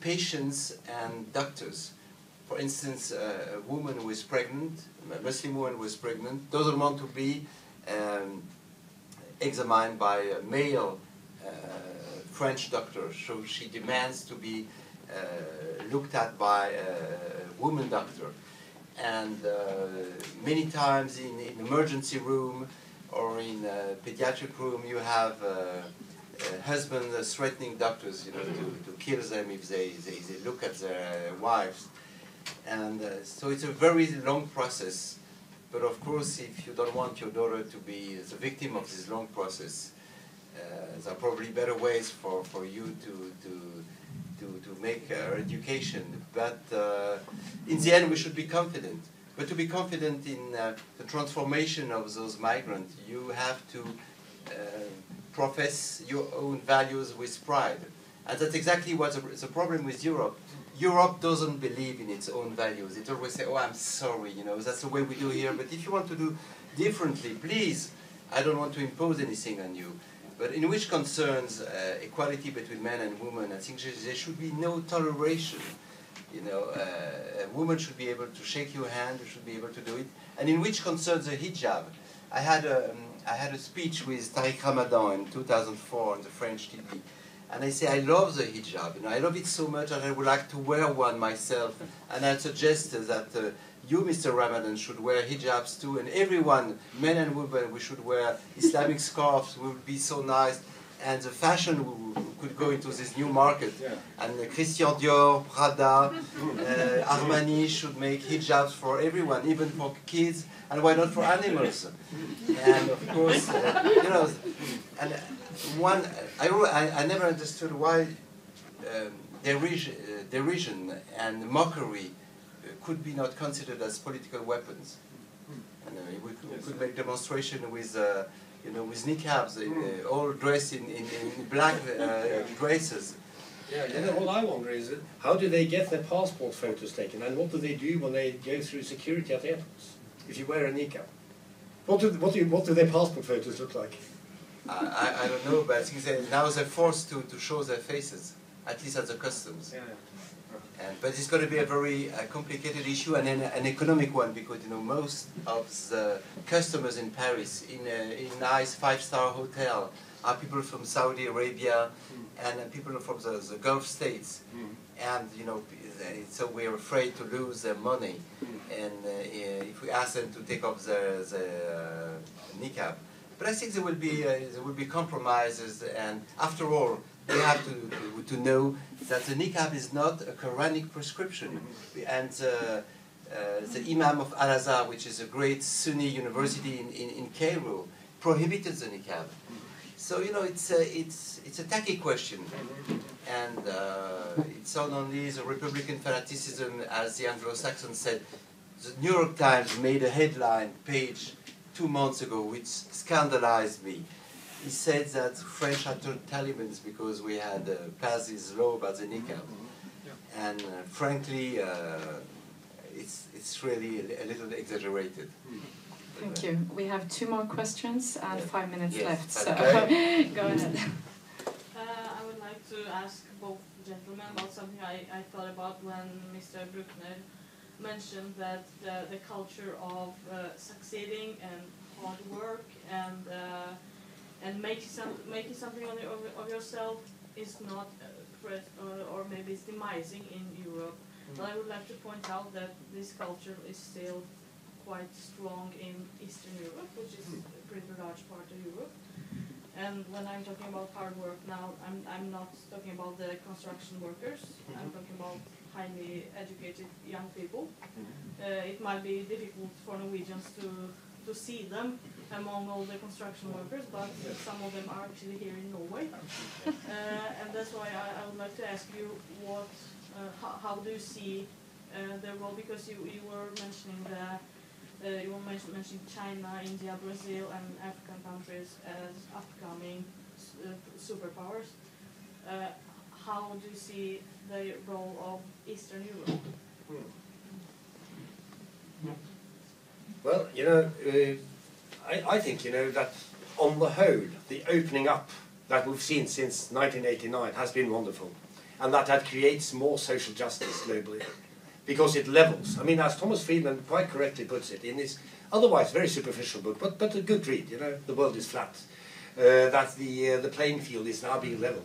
patients and doctors for instance, uh, a woman who is pregnant, a Muslim woman who is pregnant, doesn't want to be um, examined by a male uh, French doctor, so she demands to be uh, looked at by a woman doctor. And uh, many times in, in emergency room or in a pediatric room, you have uh, husbands threatening doctors, you know, to, to kill them if they, they, they look at their wives. And uh, so it's a very long process. But of course, if you don't want your daughter to be the victim of this long process, uh, there are probably better ways for, for you to, to, to, to make her education. But uh, in the end, we should be confident. But to be confident in uh, the transformation of those migrants, you have to uh, profess your own values with pride. And that's exactly what's the problem with Europe. Europe doesn't believe in its own values. It always says, "Oh, I'm sorry," you know. That's the way we do here. But if you want to do differently, please. I don't want to impose anything on you. But in which concerns uh, equality between men and women, I think there should be no toleration. You know, uh, a woman should be able to shake your hand. You should be able to do it. And in which concerns the hijab, I had a, um, I had a speech with Tariq Ramadan in 2004 on the French TV and I say I love the hijab. You know, I love it so much, and I would like to wear one myself. And I suggest that uh, you, Mr. Ramadan, should wear hijabs too, and everyone, men and women, we should wear Islamic scarves. It would be so nice. And the fashion could go into this new market.
Yeah.
And uh, Christian Dior, Prada, uh, Armani should make hijabs for everyone, even for kids, and why not for animals? And of course, uh, you know, and uh, one, I, I, I never understood why um, derision, uh, derision and mockery uh, could be not considered as political weapons. And uh, we could, we could make demonstration with, uh, you know, with niqabs, uh, all dressed in, in, in black uh, dresses.
Yeah, you know, what I wonder is how do they get their passport photos taken and what do they do when they go through security at airports if you wear a niqab? What do, what do, what do their passport photos look like?
I, I, don't know, but I think they, now they're forced to, to show their faces, at least at the customs. And, but it's going to be a very uh, complicated issue and an, an economic one because you know most of the customers in Paris in a, in nice five-star hotel are people from Saudi Arabia and uh, people from the, the Gulf states, and you know so we're afraid to lose their money, and uh, if we ask them to take off their, their uh, niqab, but I think there will be uh, there will be compromises, and after all, we have to, to, to know that the niqab is not a Quranic prescription, and uh, uh, the Imam of Al Azhar, which is a great Sunni university in, in, in Cairo, prohibited the niqab. So you know it's a, it's it's a tacky question, and uh, it's not only the Republican fanaticism, as the Anglo-Saxon said. The New York Times made a headline page two months ago, which scandalized me. He said that French are turned Taliban because we had uh, passed this law about the niqab, and uh, frankly, uh, it's it's really a, a little exaggerated.
Thank you. We have two more questions and five minutes
Yes,
left, so
okay.
go ahead.
Uh, I would like to ask both gentlemen about something I, I thought about when Mr. Bruckner mentioned that the, the culture of uh, succeeding and hard work and uh, and making some making something on your, of, of yourself is not uh, threat or, uh, or maybe it's demising in Europe. Mm. But I would like to point out that this culture is still quite strong in Eastern Europe, which is mm. a pretty large part of Europe. And when I'm talking about hard work now, I'm, I'm not talking about the construction workers. I'm mm-hmm. talking about highly educated young people. Mm-hmm. Uh, it might be difficult for Norwegians to, to see them among all the construction workers, but some of them are actually here in Norway. Uh, and that's why I, I would like to ask you what, uh, how, how do you see uh, the role, because you, you were mentioning the uh, you were mention, mentioning China, India, Brazil, and African countries as upcoming uh, superpowers. Uh, how do you see the role of Eastern Europe?
Well, you know, uh, I, I think, you know, that on the whole, the opening up that we've seen since 1989 has been wonderful. And that that creates more social justice globally. Because it levels. I mean, as Thomas Friedman quite correctly puts it in his otherwise very superficial book, but, but a good read, you know, The World is Flat, uh, that the, uh, the playing field is now being leveled.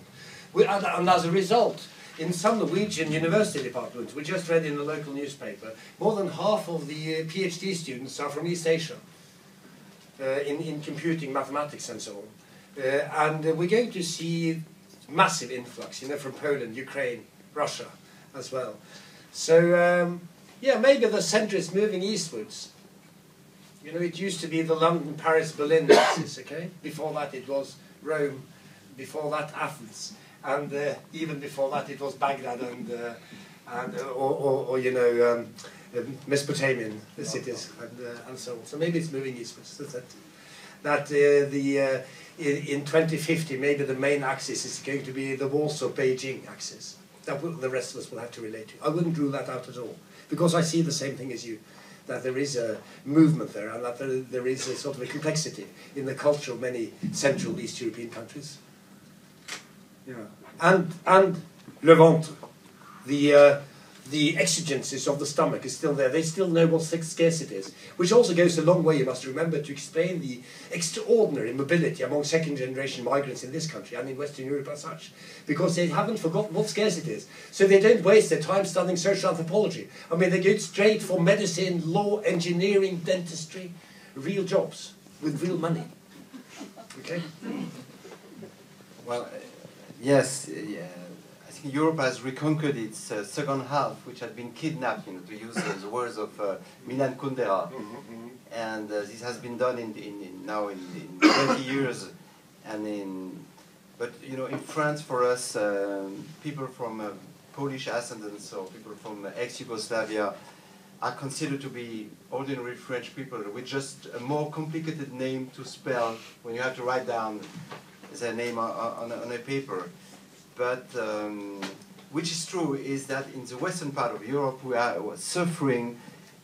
We, and, and as a result, in some Norwegian university departments, we just read in the local newspaper, more than half of the uh, PhD students are from East Asia, in, in computing, mathematics, and so on. Uh, and uh, we're going to see massive influx, you know, from Poland, Ukraine, Russia, as well. So um, yeah, maybe the centre is moving eastwards. You know, it used to be the London, Paris, Berlin axis. Okay, before that it was Rome, before that Athens, and uh, even before that it was Baghdad and uh, and uh, or, or, or you know um, uh, Mesopotamian cities and uh, and so on. So maybe it's moving eastwards. That's it. That uh, the uh, in, in 2050 maybe the main axis is going to be the Warsaw Beijing axis. That will, the rest of us will have to relate to. I wouldn't rule that out at all because I see the same thing as you. That there is a movement there, and that there, there is a sort of a complexity in the culture of many Central East European countries. Yeah. And and le ventre, the uh, the exigencies of the stomach is still there. They still know what scarcity is, which also goes a long way. You must remember to explain the extraordinary mobility among second-generation migrants in this country and in Western Europe as such, because they haven't forgotten what scarcity is. So they don't waste their time studying social anthropology. I mean, they go straight for medicine, law, engineering, dentistry, real jobs with real money. Okay.
Well, yes, yeah. Europe has reconquered its uh, second half, which had been kidnapped, you know, to use uh, the words of uh, Milan Kundera. And uh, this has been done in, in, in now in, in 20 years. And in, but you know, in France, for us, um, people from uh, Polish ascendance or people from uh, ex-Yugoslavia are considered to be ordinary French people with just a more complicated name to spell when you have to write down their name on, on, on a paper. But um, which is true is that in the western part of Europe we are suffering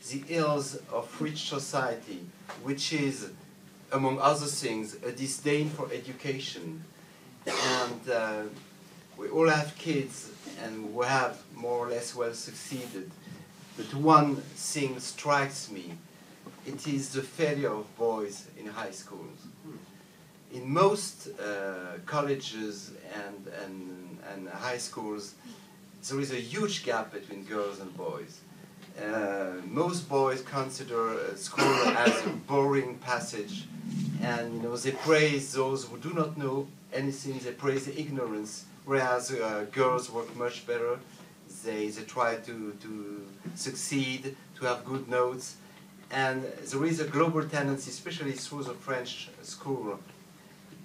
the ills of rich society, which is, among other things, a disdain for education. And uh, we all have kids and we have more or less well succeeded. But one thing strikes me, it is the failure of boys in high schools. In most uh, colleges and, and, and high schools, there is a huge gap between girls and boys. Uh, most boys consider uh, school as a boring passage, and you know they praise those who do not know anything. They praise the ignorance, whereas uh, girls work much better. They they try to to succeed, to have good notes, and there is a global tendency, especially through the French school,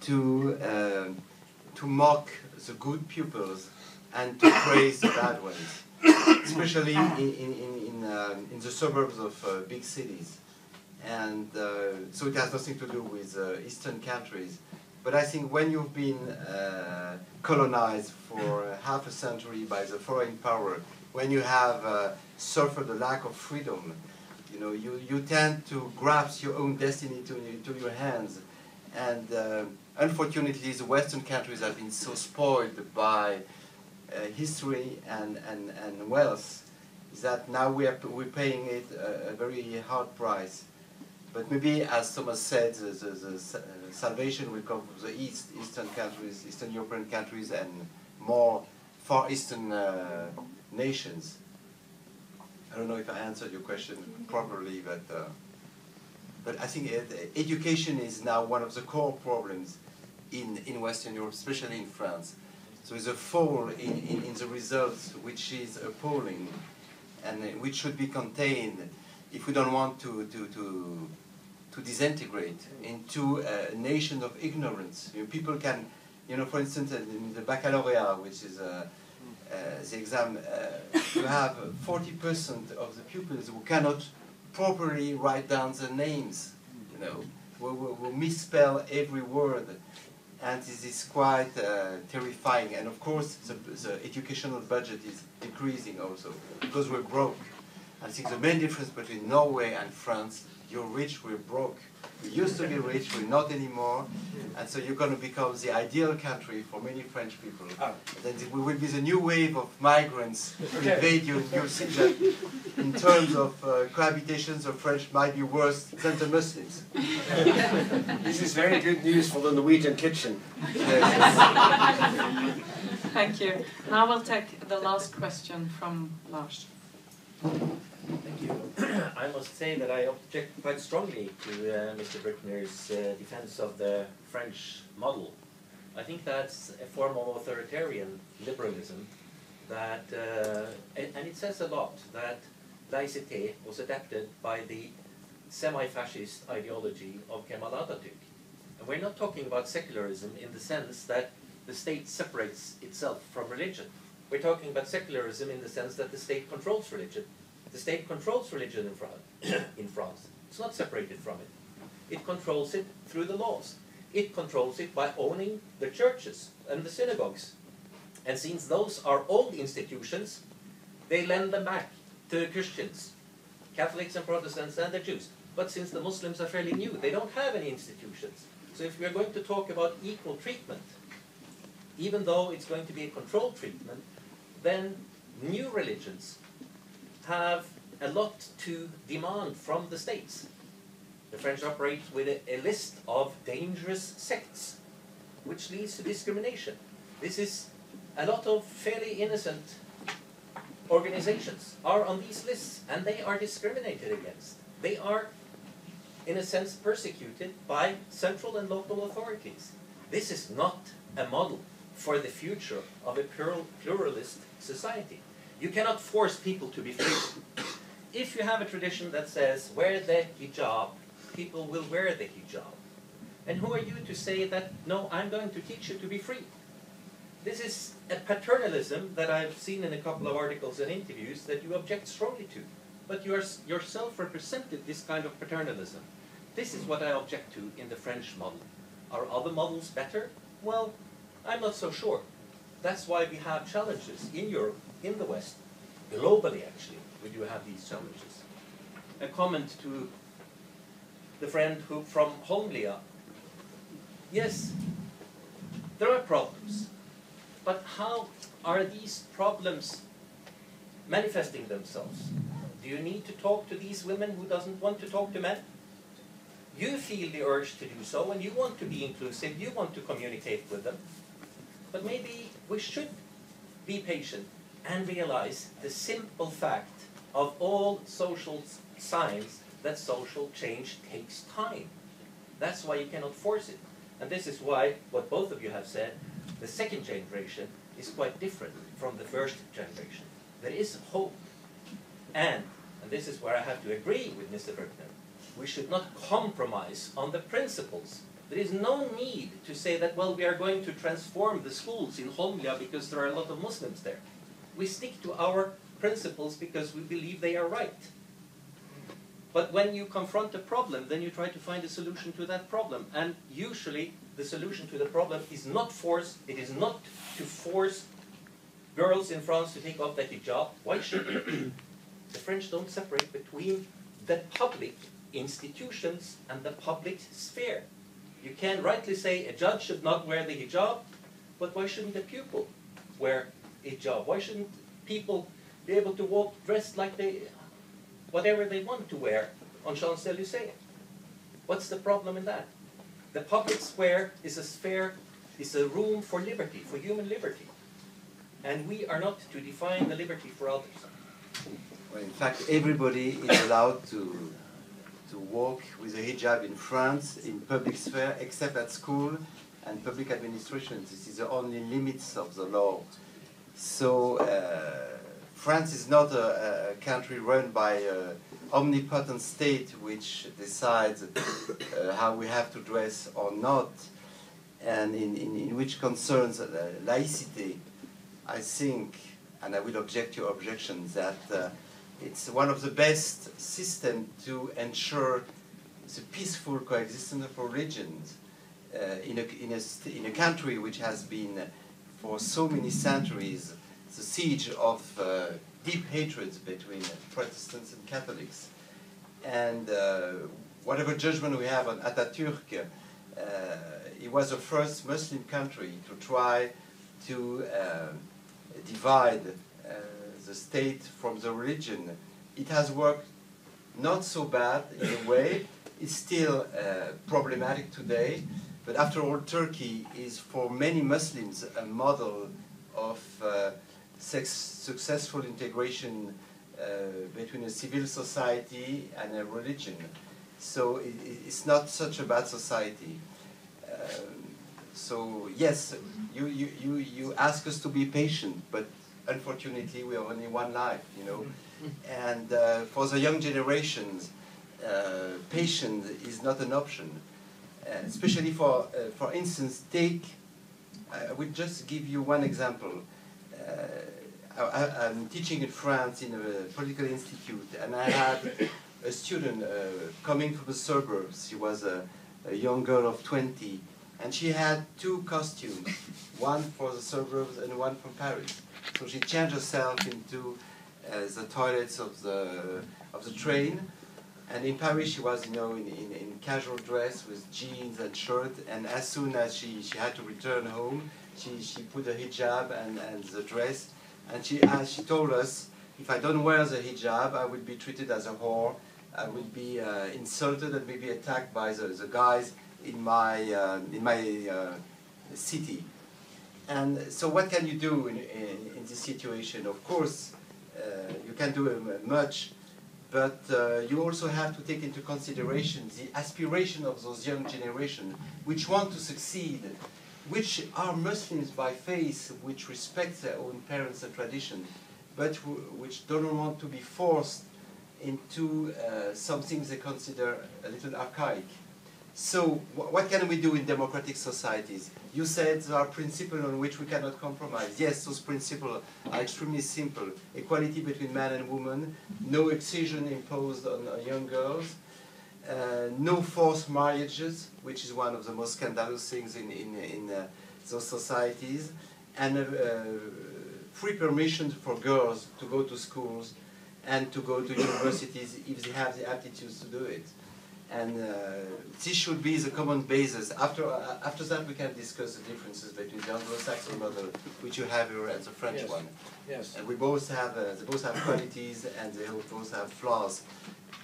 to uh, to mock the good pupils and to praise the bad ones especially in, in, in, in, um, in the suburbs of uh, big cities. And uh, so it has nothing to do with uh, Eastern countries. But I think when you've been uh, colonized for half a century by the foreign power, when you have uh, suffered a lack of freedom, you know, you, you tend to grasp your own destiny to, to your hands. And uh, unfortunately, the Western countries have been so spoiled by uh, history and, and, and wealth that now we are, we're paying it a, a very hard price. But maybe, as Thomas said, the, the, the uh, salvation will come from the East, Eastern countries, Eastern European countries, and more Far Eastern uh, nations. I don't know if I answered your question properly, but uh, but I think ed education is now one of the core problems in, in Western Europe, especially in France. So there's a fall in, in, in the results which is appalling and which should be contained if we don't want to, to, to, to disintegrate into a nation of ignorance. You know, people can, you know, for instance, in the baccalaureate, which is uh, uh, the exam, uh, you have 40% of the pupils who cannot properly write down their names, you know, will misspell every word and this is quite uh, terrifying. And of course, the, the, educational budget is decreasing also because we're broke. I think the main difference between Norway and France, you're rich, we're broke. We used to be rich, we're not anymore, and so you're going to become the ideal country for many French people.
Oh.
Then we will be the new wave of migrants to invade you. You'll see that in terms of uh, cohabitations, the French might be worse than the Muslims.
this is very good news for the Norwegian kitchen.
Yes.
Thank you. Now we'll take the last question from Lars.
Thank you. I must say that I object quite strongly to uh, Mr. Bruckner's uh, defense of the French model. I think that's a form of authoritarian liberalism that, uh, and, and it says a lot that laicite was adapted by the semi-fascist ideology of Kemal Atatürk. And we're not talking about secularism in the sense that the state separates itself from religion. We're talking about secularism in the sense that the state controls religion. The state controls religion in, France. in France. It's not separated from it. It controls it through the laws. It controls it by owning the churches and the synagogues. And since those are old institutions, they lend them back to the Christians, Catholics and Protestants and the Jews. But since the Muslims are fairly new, they don't have any institutions. So if we're going to talk about equal treatment, even though it's going to be a controlled treatment, then new religions have a lot to demand from the states. The French operate with a, a, list of dangerous sects, which leads to discrimination. This is a lot of fairly innocent organizations are on these lists, and they are discriminated against. They are, in a sense, persecuted by central and local authorities. This is not a model for the future of a plural, pluralist society. You cannot force people to be free. If you have a tradition that says, wear the hijab, people will wear the hijab. And who are you to say that, no, I'm going to teach you to be free? This is a paternalism that I've seen in a couple of articles and interviews that you object strongly to. But you are, yourself represented this kind of paternalism. This is what I object to in the French model. Are other models better? Well, I'm not so sure. That's why we have challenges in Europe, in the West, globally actually, we do have these challenges. A comment to the friend who from Holmlia. Yes, there are problems. But how are these problems manifesting themselves? Do you need to talk to these women who doesn't want to talk to men? You feel the urge to do so and you want to be inclusive, you want to communicate with them. But maybe we should be patient and realize the simple fact of all social science that social change takes time. That's why you cannot force it. And this is why, what both of you have said, the second generation is quite different from the first generation. There is hope. And, and this is where I have to agree with Mr. Bruckner, we should not compromise on the principles. There is no need to say that, well, we are going to transform the schools in Holmlia because there are a lot of Muslims there. We stick to our principles because we believe they are right. But when you confront a problem, then you try to find a solution to that problem. And usually, the solution to the problem is not force. It is not to force girls in France to take off their hijab. Why should the French don't separate between the public institutions and the public sphere? You can rightly say a judge should not wear the hijab, but why shouldn't a pupil wear hijab? Why shouldn't people be able to walk dressed like they whatever they want to wear on Champs-Élysées. What's the problem in that? The public square is a sphere, is a room for liberty, for human liberty. And we are not to define the liberty for others.
Well, in fact, everybody is allowed to, to walk with a hijab in France, in public sphere, except at school and public administration. This is the only limits of the law. So uh, France is not a, a country run by an omnipotent state which decides uh, how we have to dress or not, and in, in, in which concerns uh, laicity, I think, and I will object to your objection, that uh, it's one of the best systems to ensure the peaceful coexistence of religions uh, in, a, in, a, in a country which has been for so many centuries the siege of uh, deep hatreds between Protestants and Catholics. And uh, whatever judgment we have on Ataturk, uh, it was the first Muslim country to try to uh, divide uh, the state from the religion. It has worked not so bad in a way. It's still uh, problematic today, but after all, Turkey is for many Muslims a model of uh, successful integration uh, between a civil society and a religion. So it, it's not such a bad society. Um, so yes, you, you, you, you ask us to be patient, but unfortunately we have only one life, you know. And uh, for the young generations, uh, patience is not an option. Uh, especially for, uh, for instance, take, I will just give you one example. Uh, I, am teaching in France in a political institute, and I had a student uh, coming from the suburbs. She was a, a, young girl of 20, and she had two costumes, one for the suburbs and one from Paris. So she changed herself into uh, the toilets of the of the train, and in Paris she was, you know, in, in, in, casual dress with jeans and shirt. And as soon as she, she had to return home, she, she put a hijab and, and the dress and she, as she told us, if I don't wear the hijab, I will be treated as a whore. I will be uh, insulted and maybe attacked by the, the guys in my, uh, in my uh, city. And so what can you do in, in, in this situation? Of course, uh, you can do much, but uh, you also have to take into consideration the aspiration of those young generation which want to succeed, which are Muslims by faith, which respect their own parents and tradition, but which don't want to be forced into uh, something they consider a little archaic. So what can we do in democratic societies? You said there are principles on which we cannot compromise. Yes, those principles are extremely simple. Equality between man and woman, no excision imposed on young girls, uh, no forced marriages, which is one of the most scandalous things in, in, in uh, those societies, and uh, free permission for girls to go to schools and to go to universities if they have the aptitudes to do it. And uh, this should be the common basis. After, uh, after that, we can discuss the differences between the Anglo-Saxon model, which you have here, and the French
yes.
one.
Yes.
And we both have, uh, they both have qualities and they both have flaws.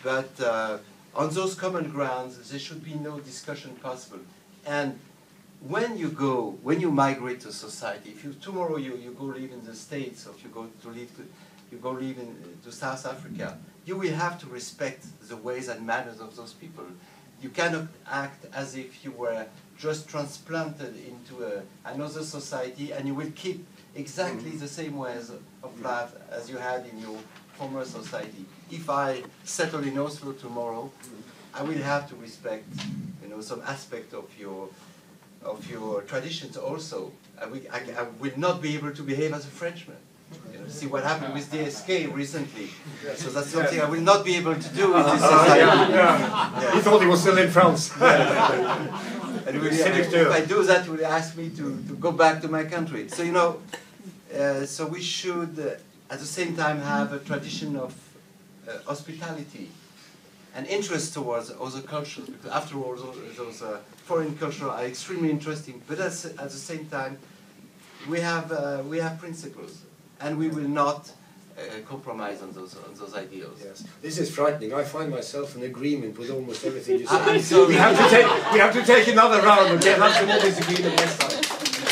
But uh, on those common grounds, there should be no discussion possible. And when you go, when you migrate to society, if you tomorrow you, you go live in the States, or if you go to live to, you go live in to South Africa, you will have to respect the ways and manners of those people. You cannot act as if you were just transplanted into a, another society and you will keep exactly mm-hmm. the same ways of mm-hmm. life as you had in your former society. If I settle in Oslo tomorrow, mm-hmm. I will have to respect, you know, some aspect of your of your traditions also. I will, I, I will not be able to behave as a Frenchman. See what happened with DSK recently. So that's something I will not be able to do in this society.
yeah, yeah. He thought he was still in France.
And will, if I do that, will ask me to, to go back to my country. So you know, uh, so we should uh, at the same time have a tradition of uh, hospitality and interest towards other cultures, because after all, those, those uh, foreign cultures are extremely interesting. But at, at the same time, we have uh, we have principles, and we will not uh, compromise on those on those ideals.
Yes, this is frightening. I find myself in agreement with almost everything you
I- I'm
say.
sorry.
We have to take we have to take another round and get have some more disagreement next time.